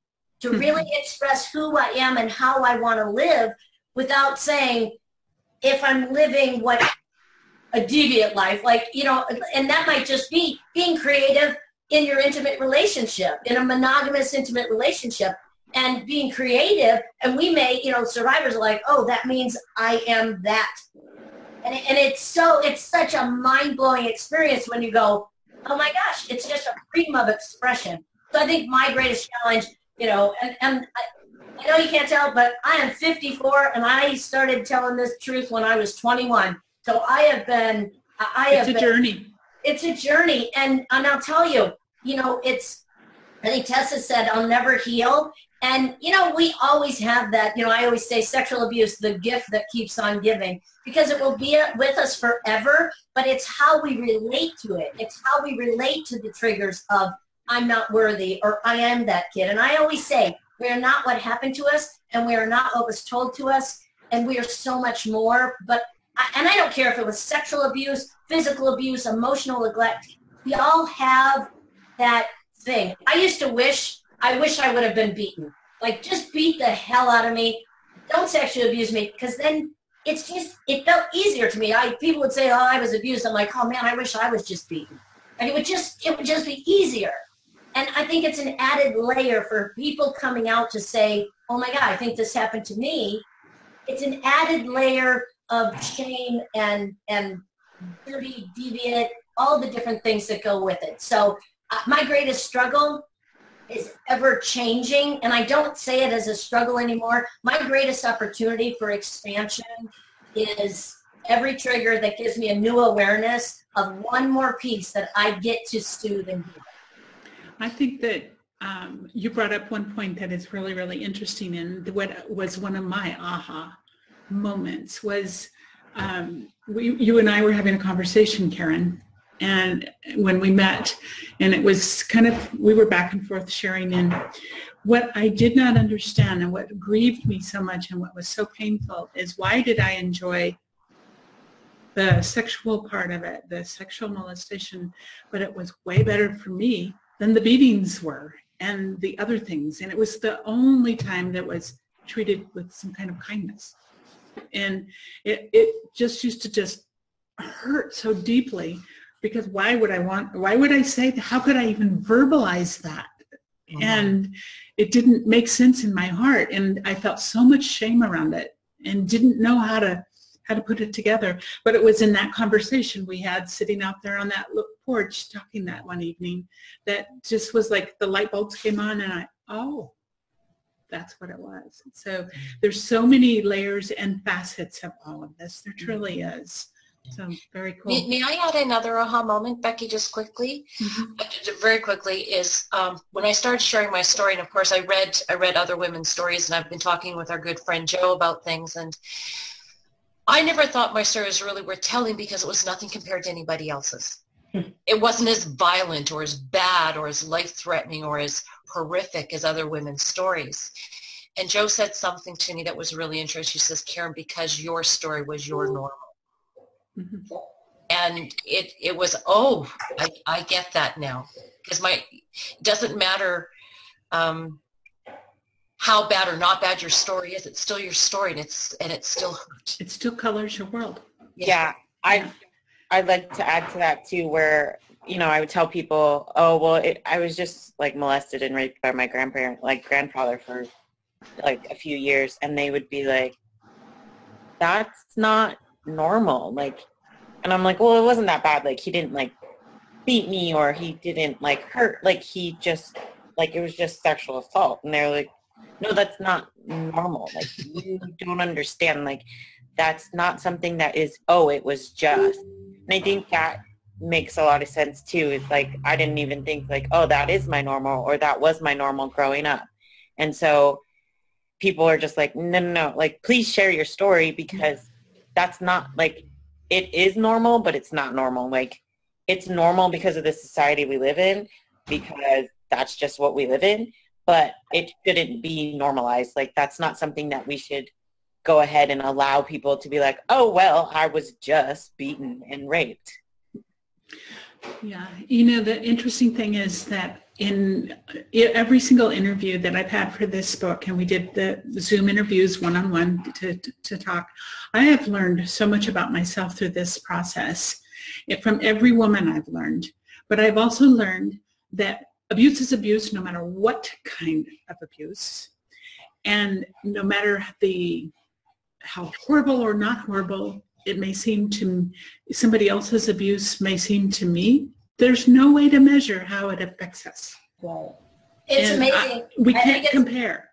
To really express who I am and how I want to live without saying, if I'm living what a deviant life, like, you know, and that might just be being creative in your intimate relationship, in a monogamous intimate relationship and being creative. And we may, you know, survivors are like, oh, that means I am that. And, and it's so, it's such a mind-blowing experience when you go, oh my gosh, it's just a freedom of expression. So I think my greatest challenge, you know, and, and I, I know you can't tell, but I am 54 and I started telling this truth when I was 21. So I have been, I have It's a been, journey. It's a journey. And, and I'll tell you, you know, it's, I think Tessa said, I'll never heal. And, you know, we always have that, you know, I always say sexual abuse, the gift that keeps on giving, because it will be with us forever, but it's how we relate to it. It's how we relate to the triggers of, I'm not worthy, or I am that kid. And I always say, we are not what happened to us, and we are not what was told to us, and we are so much more. But, and I don't care if it was sexual abuse, physical abuse, emotional neglect, we all have that thing. I used to wish I wish I would have been beaten. Like, just beat the hell out of me. Don't sexually abuse me, because then it's just it felt easier to me. I people would say, "Oh, I was abused." I'm like, "Oh man, I wish I was just beaten." Like it would just it would just be easier. And I think it's an added layer for people coming out to say, "Oh my God, I think this happened to me." It's an added layer of shame and and dirty, deviant, all the different things that go with it. So uh, my greatest struggle is ever changing and I don't say it as a struggle anymore. My greatest opportunity for expansion is every trigger that gives me a new awareness of one more piece that I get to soothe and heal. I think that um, you brought up one point that is really, really interesting and what was one of my aha moments was um, we, you and I were having a conversation, Karen, and when we met and it was kind of we were back and forth sharing and what I did not understand and what grieved me so much and what was so painful is why did I enjoy the sexual part of it, the sexual molestation, but it was way better for me than the beatings were and the other things. And it was the only time that was treated with some kind of kindness. And it, it just used to just hurt so deeply because why would I want, why would I say, how could I even verbalize that? Mm-hmm. And it didn't make sense in my heart. And I felt so much shame around it and didn't know how to, how to put it together. But it was in that conversation we had sitting out there on that porch talking that one evening that just was like the light bulbs came on and I, oh, that's what it was. So there's so many layers and facets of all of this. There truly mm-hmm. is. So very cool. May, may, I add another aha moment, Becky, just quickly? Mm-hmm. Very quickly is um, when I started sharing my story, and of course I read I read other women's stories, and I've been talking with our good friend Joe about things, and I never thought my story was really worth telling because it was nothing compared to anybody else's. It wasn't as violent or as bad or as life-threatening or as horrific as other women's stories. And Joe said something to me that was really interesting. She says, Karen, because your story was your normal Mm-hmm. And it, it was, oh, I, I get that now. Because my, it doesn't matter um, how bad or not bad your story is, it's still your story and it's, and it still hurts. It still colors your world. Yeah. yeah I, I'd like to add to that too, where, you know, I would tell people, oh, well, it, I was just like molested and raped by my grandparent, like grandfather for like a few years. And they would be like, that's not normal. Like, and I'm like, well, it wasn't that bad. Like, he didn't like beat me or he didn't like hurt. Like, he just, like, it was just sexual assault. And they're like, no, that's not normal. Like, you don't understand. Like, that's not something that is, oh, it was just. And I think that makes a lot of sense too. It's like, I didn't even think like, oh, that is my normal or that was my normal growing up. And so people are just like, no, no, no, like, please share your story because that's not like, it is normal, but it's not normal. Like, it's normal because of the society we live in, because that's just what we live in, but it shouldn't be normalized. Like, that's not something that we should go ahead and allow people to be like, oh, well, I was just beaten and raped. Yeah, you know, the interesting thing is that in every single interview that I've had for this book, and we did the Zoom interviews one-on-one to, to, to talk, I have learned so much about myself through this process. It, from every woman I've learned, but I've also learned that abuse is abuse no matter what kind of abuse. And no matter the how horrible or not horrible it may seem to somebody else's abuse may seem to me, there's no way to measure how it affects us. Right. It's And amazing. I- we can't compare.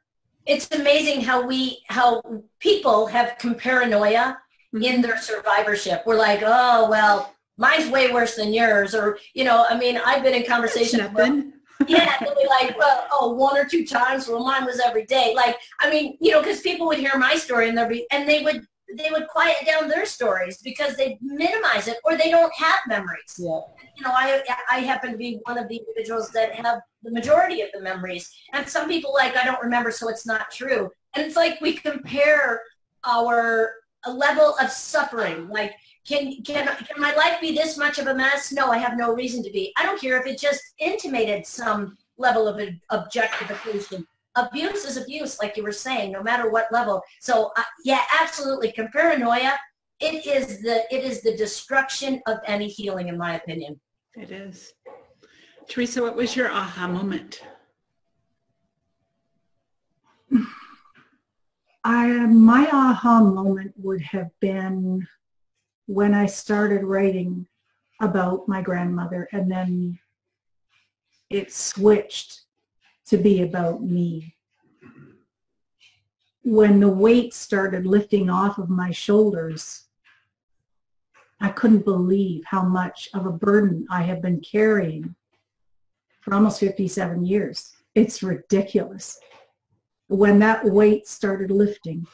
It's amazing how we, how people have paranoia Mm-hmm. in their survivorship. We're like, oh, well, mine's way worse than yours. Or, you know, I mean, I've been in It's conversations nothing. Yeah, they'll be like, well, oh, one or two times. Well, mine was every day. Like, I mean, you know, because people would hear my story and they'll be, and they would, they would quiet down their stories because they minimize it or they don't have memories. Yeah. You know, I, I happen to be one of the individuals that have the majority of the memories, and some people like I don't remember, so it's not true. And it's like we compare our level of suffering, like. Can, can, can my life be this much of a mess? No, I have no reason to be. I don't care if it just intimated some level of objectification. Abuse is abuse, like you were saying, no matter what level. So uh, yeah, absolutely. Paranoia, it is the it is the destruction of any healing, in my opinion. It is. Teresa, what was your aha moment? I my aha moment would have been when I started writing about my grandmother and then it switched to be about me. When the weight started lifting off of my shoulders, I couldn't believe how much of a burden I have been carrying for almost 57 years. It's ridiculous. When that weight started lifting,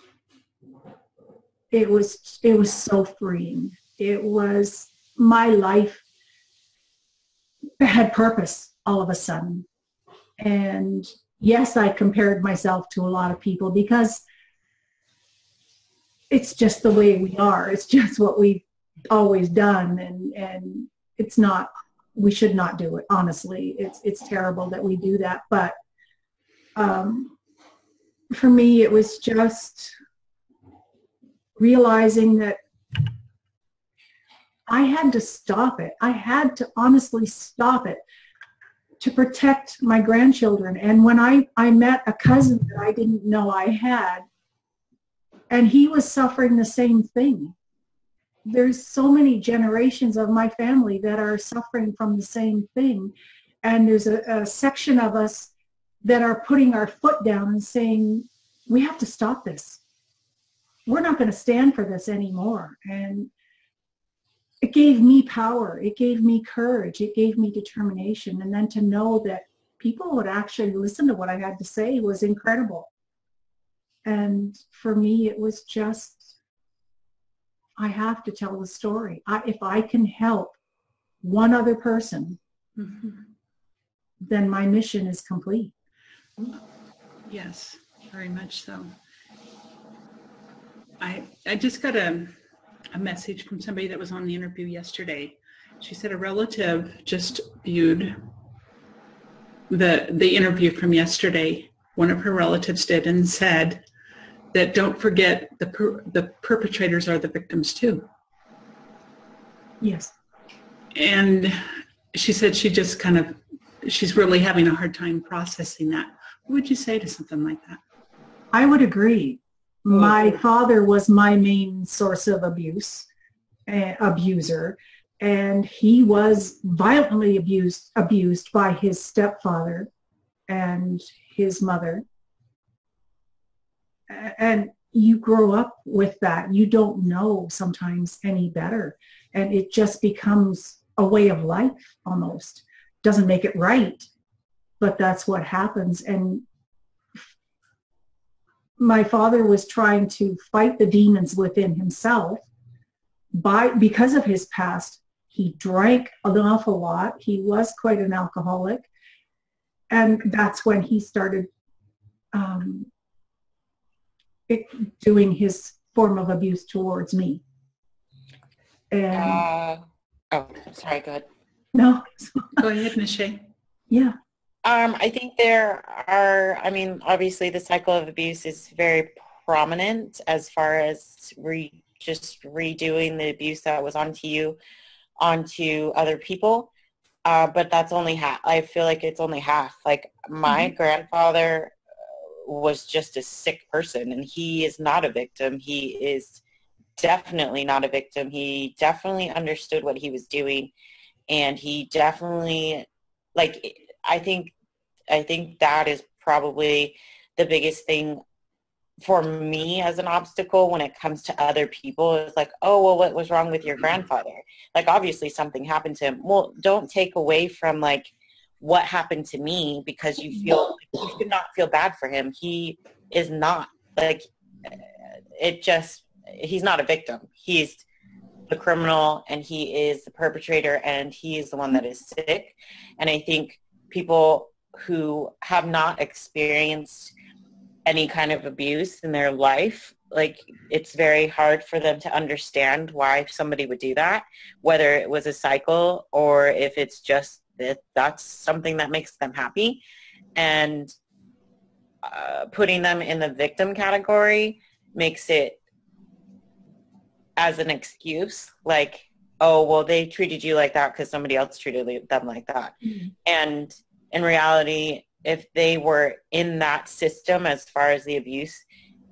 it was it was so freeing. It was my life had purpose all of a sudden. And yes, I compared myself to a lot of people because it's just the way we are. It's just what we've always done and and it's not we should not do it honestly it's it's terrible that we do that but um, for me it was just realizing that I had to stop it. I had to honestly stop it to protect my grandchildren. And when I, I met a cousin that I didn't know I had, and he was suffering the same thing. There's so many generations of my family that are suffering from the same thing. And there's a, a section of us that are putting our foot down and saying, we have to stop this. We're not going to stand for this anymore. And it gave me power. It gave me courage. It gave me determination. And then to know that people would actually listen to what I had to say was incredible. And for me, it was just, I have to tell the story. I, if I can help one other person, Mhm. then my mission is complete. Yes, very much so. I, I just got a, a message from somebody that was on the interview yesterday. She said a relative just viewed the, the interview from yesterday. One of her relatives did and said that don't forget the, per, the perpetrators are the victims too. Yes. And she said she just kind of, she's really having a hard time processing that. What would you say to something like that? I would agree. My father was my main source of abuse, uh, abuser, and he was violently abused abused by his stepfather and his mother. And you grow up with that. You don't know sometimes any better. And it just becomes a way of life almost. Doesn't make it right, but that's what happens. And my father was trying to fight the demons within himself by because of his past he drank an awful lot he was quite an alcoholic and that's when he started um, it, doing his form of abuse towards me and Uh, oh, sorry, go ahead. no Go ahead, Nishea. yeah Um, I think there are, I mean, obviously the cycle of abuse is very prominent as far as re, just redoing the abuse that was onto you, onto other people. Uh, but that's only half. I feel like it's only half. Like my grandfather uh, was just a sick person and he is not a victim. He is definitely not a victim. He definitely understood what he was doing and he definitely like I think I think that is probably the biggest thing for me as an obstacle when it comes to other people is like, oh, well, what was wrong with your mm-hmm. grandfather? Like, obviously something happened to him. Well, don't take away from like what happened to me because you feel you should not feel bad for him. He is not like it just he's not a victim. He's the criminal and he is the perpetrator and he is the one that is sick. And I think people who have not experienced any kind of abuse in their life like it's very hard for them to understand why somebody would do that whether it was a cycle or if it's just that that's something that makes them happy and uh, putting them in the victim category makes it as an excuse like oh well they treated you like that because somebody else treated them like that Mhm. and in reality, if they were in that system as far as the abuse,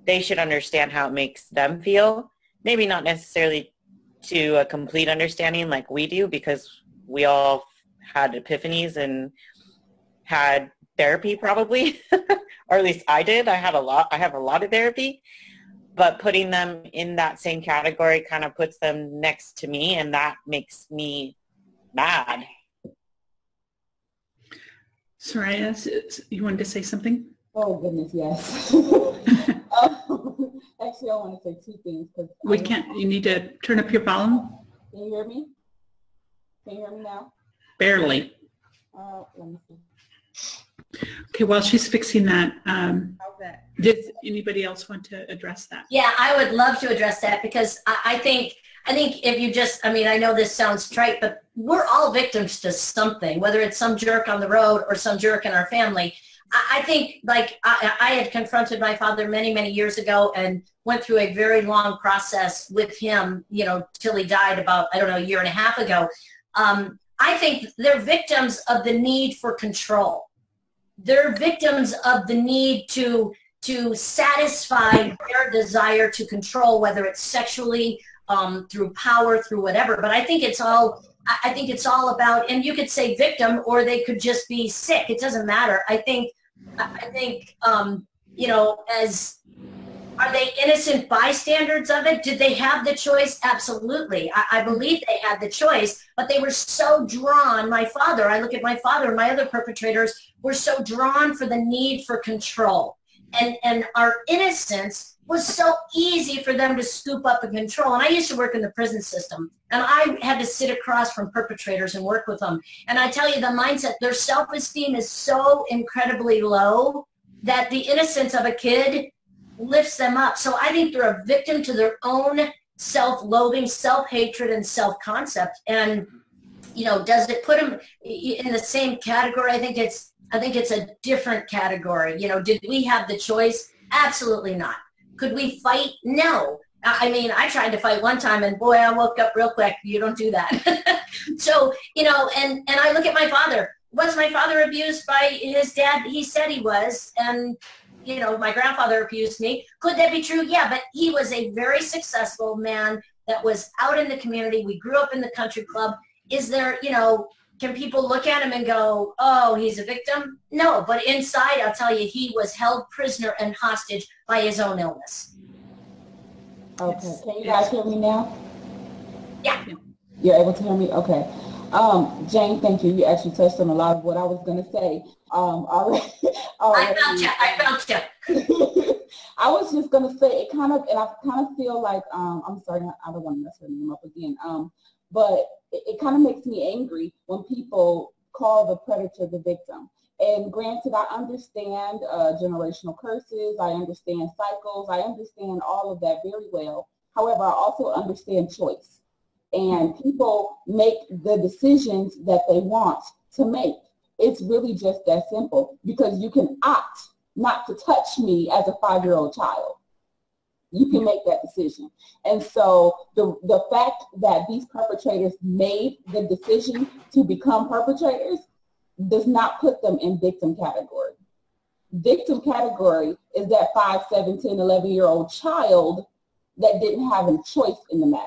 they should understand how it makes them feel. Maybe not necessarily to a complete understanding like we do because we all had epiphanies and had therapy probably, or at least I did. I had a lot, I have a lot of therapy, but putting them in that same category kind of puts them next to me and that makes me mad. Souraya, you wanted to say something? Oh goodness, yes. um, actually, I want to say two things because We can't, you need to turn up your volume Can you hear me? Can you hear me now? barely. Uh, let me see. Okay, while she's fixing that, um, How's does anybody else want to address that? Yeah, I would love to address that because I, I think I think if you just I mean I know this sounds trite, but we're all victims to something, whether it's some jerk on the road or some jerk in our family. I, I think like I, I had confronted my father many many years ago and went through a very long process with him, you know, till he died about I don't know a year and a half ago. Um, I think they're victims of the need for control. They're victims of the need to to satisfy their desire to control, whether it's sexually, um, through power, through whatever. But I think it's all. I think it's all about, and you could say victim, or they could just be sick. It doesn't matter. I think. I I think um, you know, as are they innocent bystanders of it? Did they have the choice? Absolutely. I, I believe they had the choice, but they were so drawn. My father, I look at my father and my other perpetrators were so drawn for the need for control. And, and our innocence was so easy for them to scoop up and control. And I used to work in the prison system, and I had to sit across from perpetrators and work with them. And I tell you, the mindset, their self-esteem is so incredibly low that the innocence of a kid lifts them up. So I think they're a victim to their own self-loathing, self-hatred, and self-concept. And you know, does it put them in the same category? I think it's I think it's a different category. You know, did we have the choice? Absolutely not. Could we fight? No. I mean, I tried to fight one time, and boy, I woke up real quick. You don't do that. so you know, and and I look at my father. Was my father abused by his dad? He said he was, and you know, my grandfather abused me. Could that be true? Yeah, but he was a very successful man that was out in the community. We grew up in the country club. Is there, you know, can people look at him and go, oh, he's a victim? No, but inside, I'll tell you, he was held prisoner and hostage by his own illness. Okay, can you guys hear me now? Yeah. You're able to hear me? Okay. Um, Jane, thank you. You actually touched on a lot of what I was going to say. Um, already, already. I found you. I found you. I was just going to say it kind of, and I kind of feel like, um, I'm sorry, I don't want to mess her name up again. Um, but it, it kind of makes me angry when people call the predator the victim. And granted, I understand uh, generational curses, I understand cycles, I understand all of that very well. However, I also understand choice. And people make the decisions that they want to make. It's really just that simple because you can opt not to touch me as a five-year-old child. You can make that decision. And so the, the fact that these perpetrators made the decision to become perpetrators does not put them in victim category. Victim category is that 5, 7, 10, 11 year old child that didn't have a choice in the matter.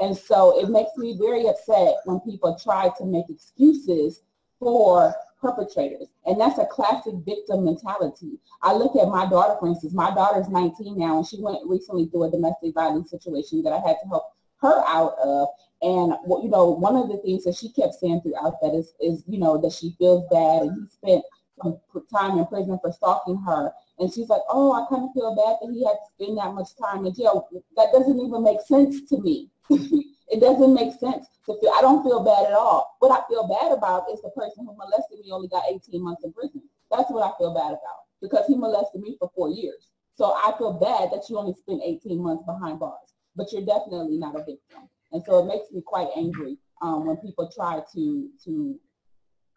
And so it makes me very upset when people try to make excuses for perpetrators. And that's a classic victim mentality. I look at my daughter, for instance, my daughter's 19 now, and she went recently through a domestic violence situation that I had to help her out of. And you know, one of the things that she kept saying throughout that is, is you know, that she feels bad, and he spent some time in prison for stalking her. And she's like, oh, I kind of feel bad that he had to spend that much time in jail. That doesn't even make sense to me. it doesn't make sense to feel, I don't feel bad at all. What I feel bad about is the person who molested me only got 18 months in prison. That's what I feel bad about because he molested me for four years. So I feel bad that you only spent 18 months behind bars, but you're definitely not a victim. And so it makes me quite angry um, when people try to, to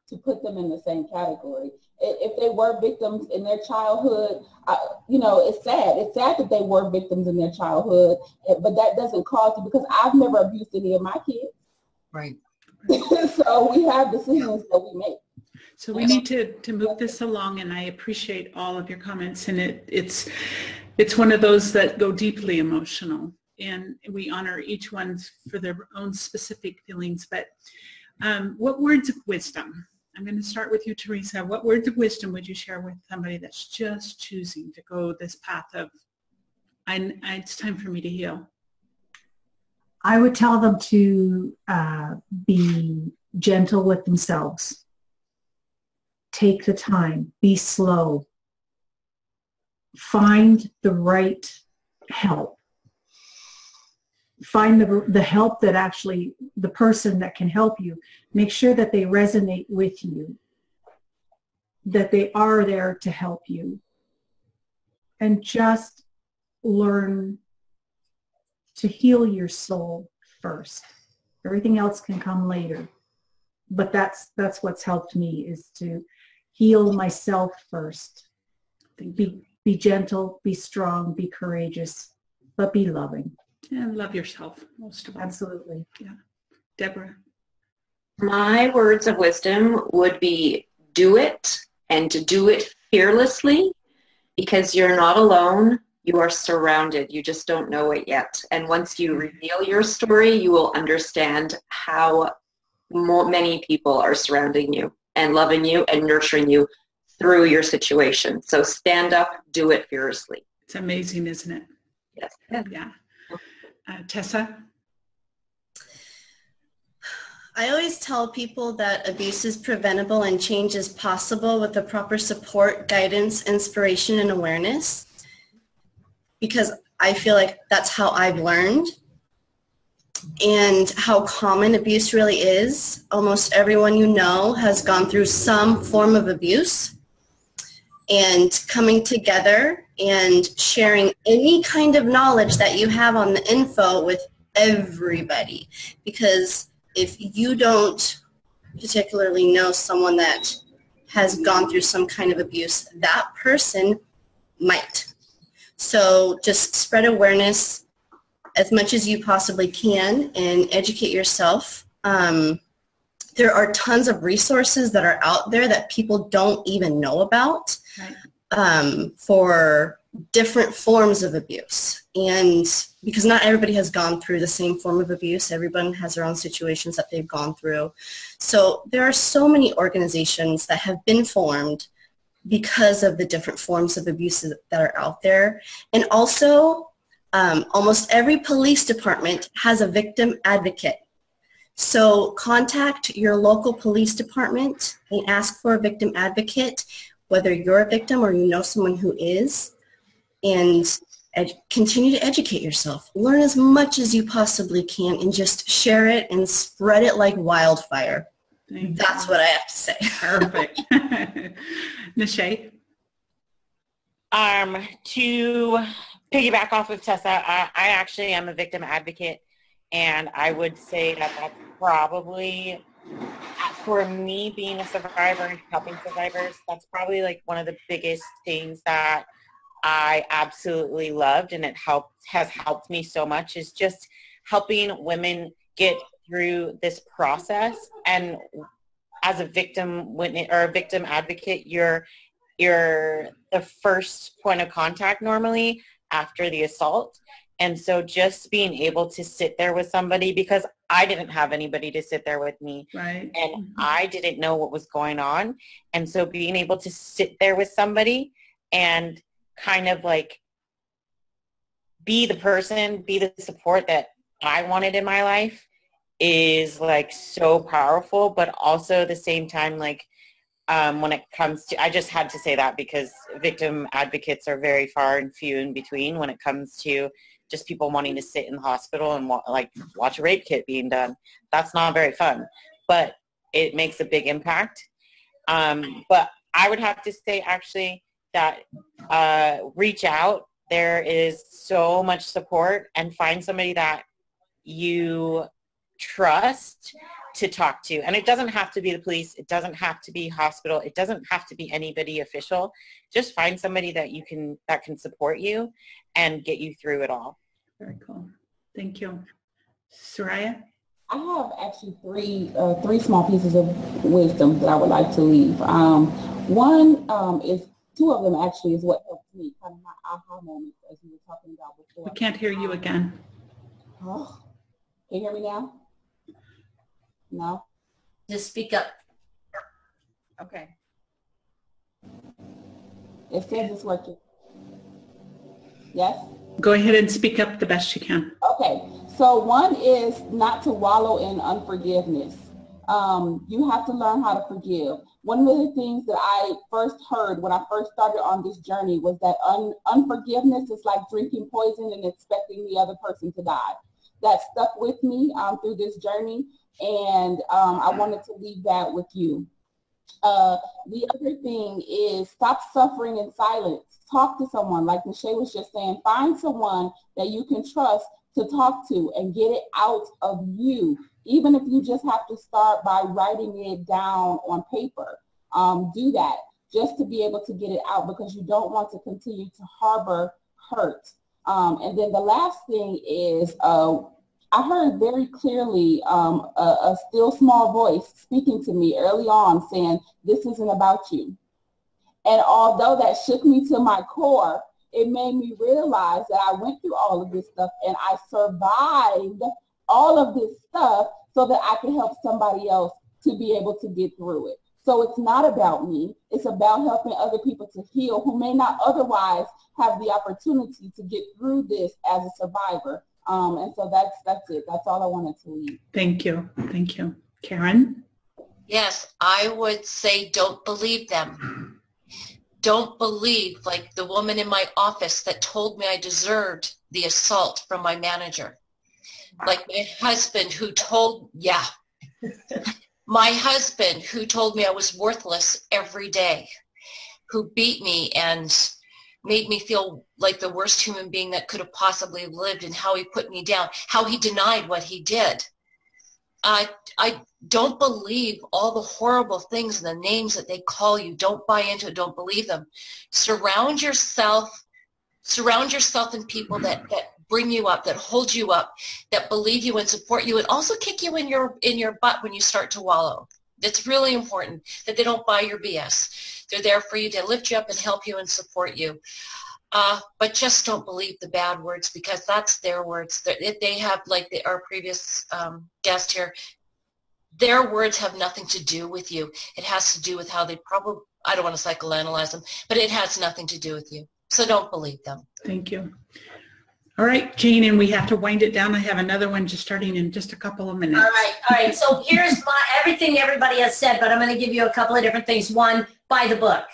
to put them in the same category. If they were victims in their childhood, uh, you know, it's sad. It's sad that they were victims in their childhood, eh, but that doesn't cause you because I've never abused any of my kids. Right. so we have decisions that we make. So we need to, to move this along and I appreciate all of your comments and it, it's, it's one of those that go deeply emotional and we honor each one for their own specific feelings. But um, what words of wisdom I'm going to start with you, Teresa. What words of wisdom would you share with somebody that's just choosing to go this path of, I, I, it's time for me to heal? I would tell them to uh, be gentle with themselves. Take the time. Be slow. Find the right help find the, the help that actually, the person that can help you, make sure that they resonate with you, that they are there to help you. And just learn to heal your soul first. Everything else can come later. But that's that's what's helped me is to heal myself first. Be be gentle, be strong, be courageous, but be loving. And love yourself most of all. Absolutely. Yeah. Deborah. My words of wisdom would be do it and to do it fearlessly because you're not alone. You are surrounded. You just don't know it yet. And once you mm-hmm. reveal your story, you will understand how more, many people are surrounding you and loving you and nurturing you through your situation. So stand up, do it fearlessly. It's amazing, isn't it? Yes. Yeah. Uh, Tessa? I always tell people that abuse is preventable and change is possible with the proper support, guidance, inspiration, and awareness because I feel like that's how I've learned and how common abuse really is. Almost everyone you know has gone through some form of abuse and coming together and sharing any kind of knowledge that you have on the info with everybody. Because if you don't particularly know someone that has gone through some kind of abuse, that person might. So just spread awareness as much as you possibly can and educate yourself. Um, there are tons of resources that are out there that people don't even know about. Right. um, for different forms of abuse. And because not everybody has gone through the same form of abuse, everyone has their own situations that they've gone through. So there are so many organizations that have been formed because of the different forms of abuse that are out there. And also, um, almost every police department has a victim advocate. So contact your local police department and ask for a victim advocate, whether you're a victim or you know someone who is, and ed- continue to educate yourself. Learn as much as you possibly can and just share it and spread it like wildfire. Thank That's you. what I have to say. Perfect. Nishea? Um, to piggyback off of Tessa, I, I actually am a victim advocate, and I would say that that's probably, for me being a survivor and helping survivors, that's probably like one of the biggest things that I absolutely loved, and it helped has helped me so much is just helping women get through this process. And as a victim witness or a victim advocate you're you're the first point of contact normally after the assault and so just being able to sit there with somebody because I didn't have anybody to sit there with me Right. and I didn't know what was going on. And so being able to sit there with somebody and kind of like be the person, be the support that I wanted in my life is like so powerful, but also at the same time, like um, when it comes to, I just had to say that because victim advocates are very far and few in between when it comes to just people wanting to sit in the hospital and wa- like watch a rape kit being done. That's not very fun, but it makes a big impact. Um, but I would have to say actually that uh, reach out. There is so much support and find somebody that you trust to talk to. And it doesn't have to be the police. It doesn't have to be hospital. It doesn't have to be anybody official. Just find somebody that you can that can support you and get you through it all. Very cool. Thank you. Souraya? I have actually three uh, three small pieces of wisdom that I would like to leave. Um, one um, is two of them actually is what helped me kind of my aha moments as we were talking about before. We can't hear you again. Oh, can you hear me now? No. Just speak up. Okay. It says it's working. Yes. Go ahead and speak up the best you can. Okay, so one is not to wallow in unforgiveness. Um, you have to learn how to forgive. One of the things that I first heard when I first started on this journey was that un- unforgiveness is like drinking poison and expecting the other person to die. That stuck with me um, through this journey, and um, I wanted to leave that with you. Uh, the other thing is stop suffering in silence. Talk to someone, like Michelle was just saying. Find someone that you can trust to talk to and get it out of you, even if you just have to start by writing it down on paper. Um, do that just to be able to get it out because you don't want to continue to harbor hurt. Um, and then the last thing is uh, I heard very clearly um, a, a still small voice speaking to me early on saying, this isn't about you. And although that shook me to my core, it made me realize that I went through all of this stuff and I survived all of this stuff so that I could help somebody else to be able to get through it. So it's not about me. It's about helping other people to heal who may not otherwise have the opportunity to get through this as a survivor. Um, and so that's that's it. That's all I wanted to leave. Thank you. Thank you. Karen? Yes, I would say don't believe them. Don't believe like the woman in my office that told me I deserved the assault from my manager. Like my husband who told, yeah, my husband who told me I was worthless every day, who beat me and made me feel like the worst human being that could have possibly lived and how he put me down, how he denied what he did. I, I don't believe all the horrible things and the names that they call you. Don't buy into it. Don't believe them. Surround yourself, surround yourself in people that, that bring you up, that hold you up, that believe you and support you and also kick you in your, in your butt when you start to wallow. It's really important that they don't buy your BS. They're there for you to lift you up and help you and support you. Uh, but just don't believe the bad words because that's their words. They, they have, like the, our previous um, guest here, their words have nothing to do with you. It has to do with how they probably, I don't want to psychoanalyze them, but it has nothing to do with you. So don't believe them. Thank you. All right, Jane, and we have to wind it down. I have another one just starting in just a couple of minutes. All right, all right. So here's my everything everybody has said, but I'm going to give you a couple of different things. One, buy the book.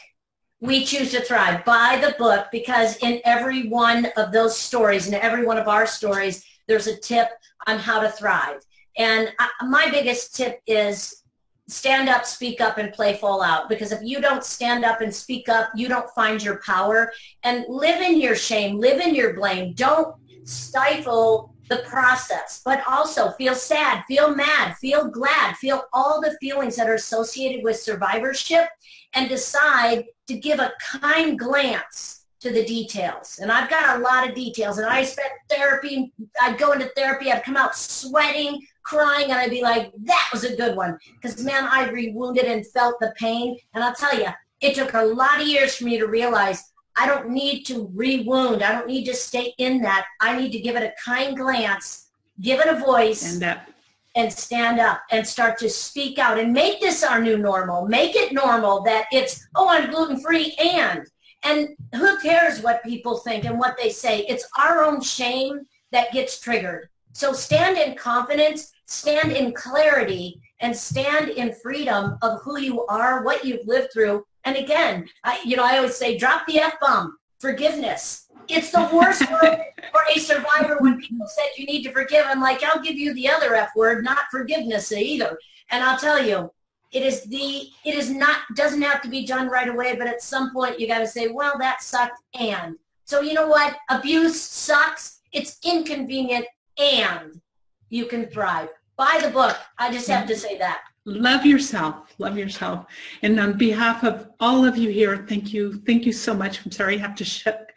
We choose to thrive. Buy the book because in every one of those stories, in every one of our stories, there's a tip on how to thrive. And I, my biggest tip is stand up, speak up, and play full out. Because if you don't stand up and speak up, you don't find your power. And live in your shame, live in your blame. Don't stifle the process, but also feel sad, feel mad, feel glad, feel all the feelings that are associated with survivorship and decide to give a kind glance to the details. And I've got a lot of details and I spent therapy, I'd go into therapy, I'd come out sweating, crying, and I'd be like, that was a good one. Because man, I rewounded and felt the pain. And I'll tell you, it took a lot of years for me to realize I don't need to rewound. I don't need to stay in that. I need to give it a kind glance, give it a voice, And that, and stand up and start to speak out and make this our new normal. Make it normal that it's, oh, I'm gluten free and. And who cares what people think and what they say? It's our own shame that gets triggered. So stand in confidence, stand in clarity, and stand in freedom of who you are, what you've lived through. And again, I, you know, I always say, drop the F-bomb, forgiveness. It's the worst word for a survivor when people said you need to forgive. I'm like, I'll give you the other F word, not forgiveness either. And I'll tell you, it is the, it is not, doesn't have to be done right away, but at some point you got to say, well, that sucked and. So you know what? Abuse sucks. It's inconvenient and you can thrive. Buy the book. I just have to say that. love yourself, love yourself. And on behalf of all of you here, thank you, thank you so much. I'm sorry I have to shut,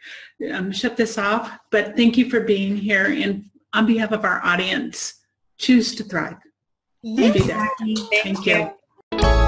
um, shut this off, but thank you for being here. And on behalf of our audience, choose to thrive. There. Jackie. Thank you.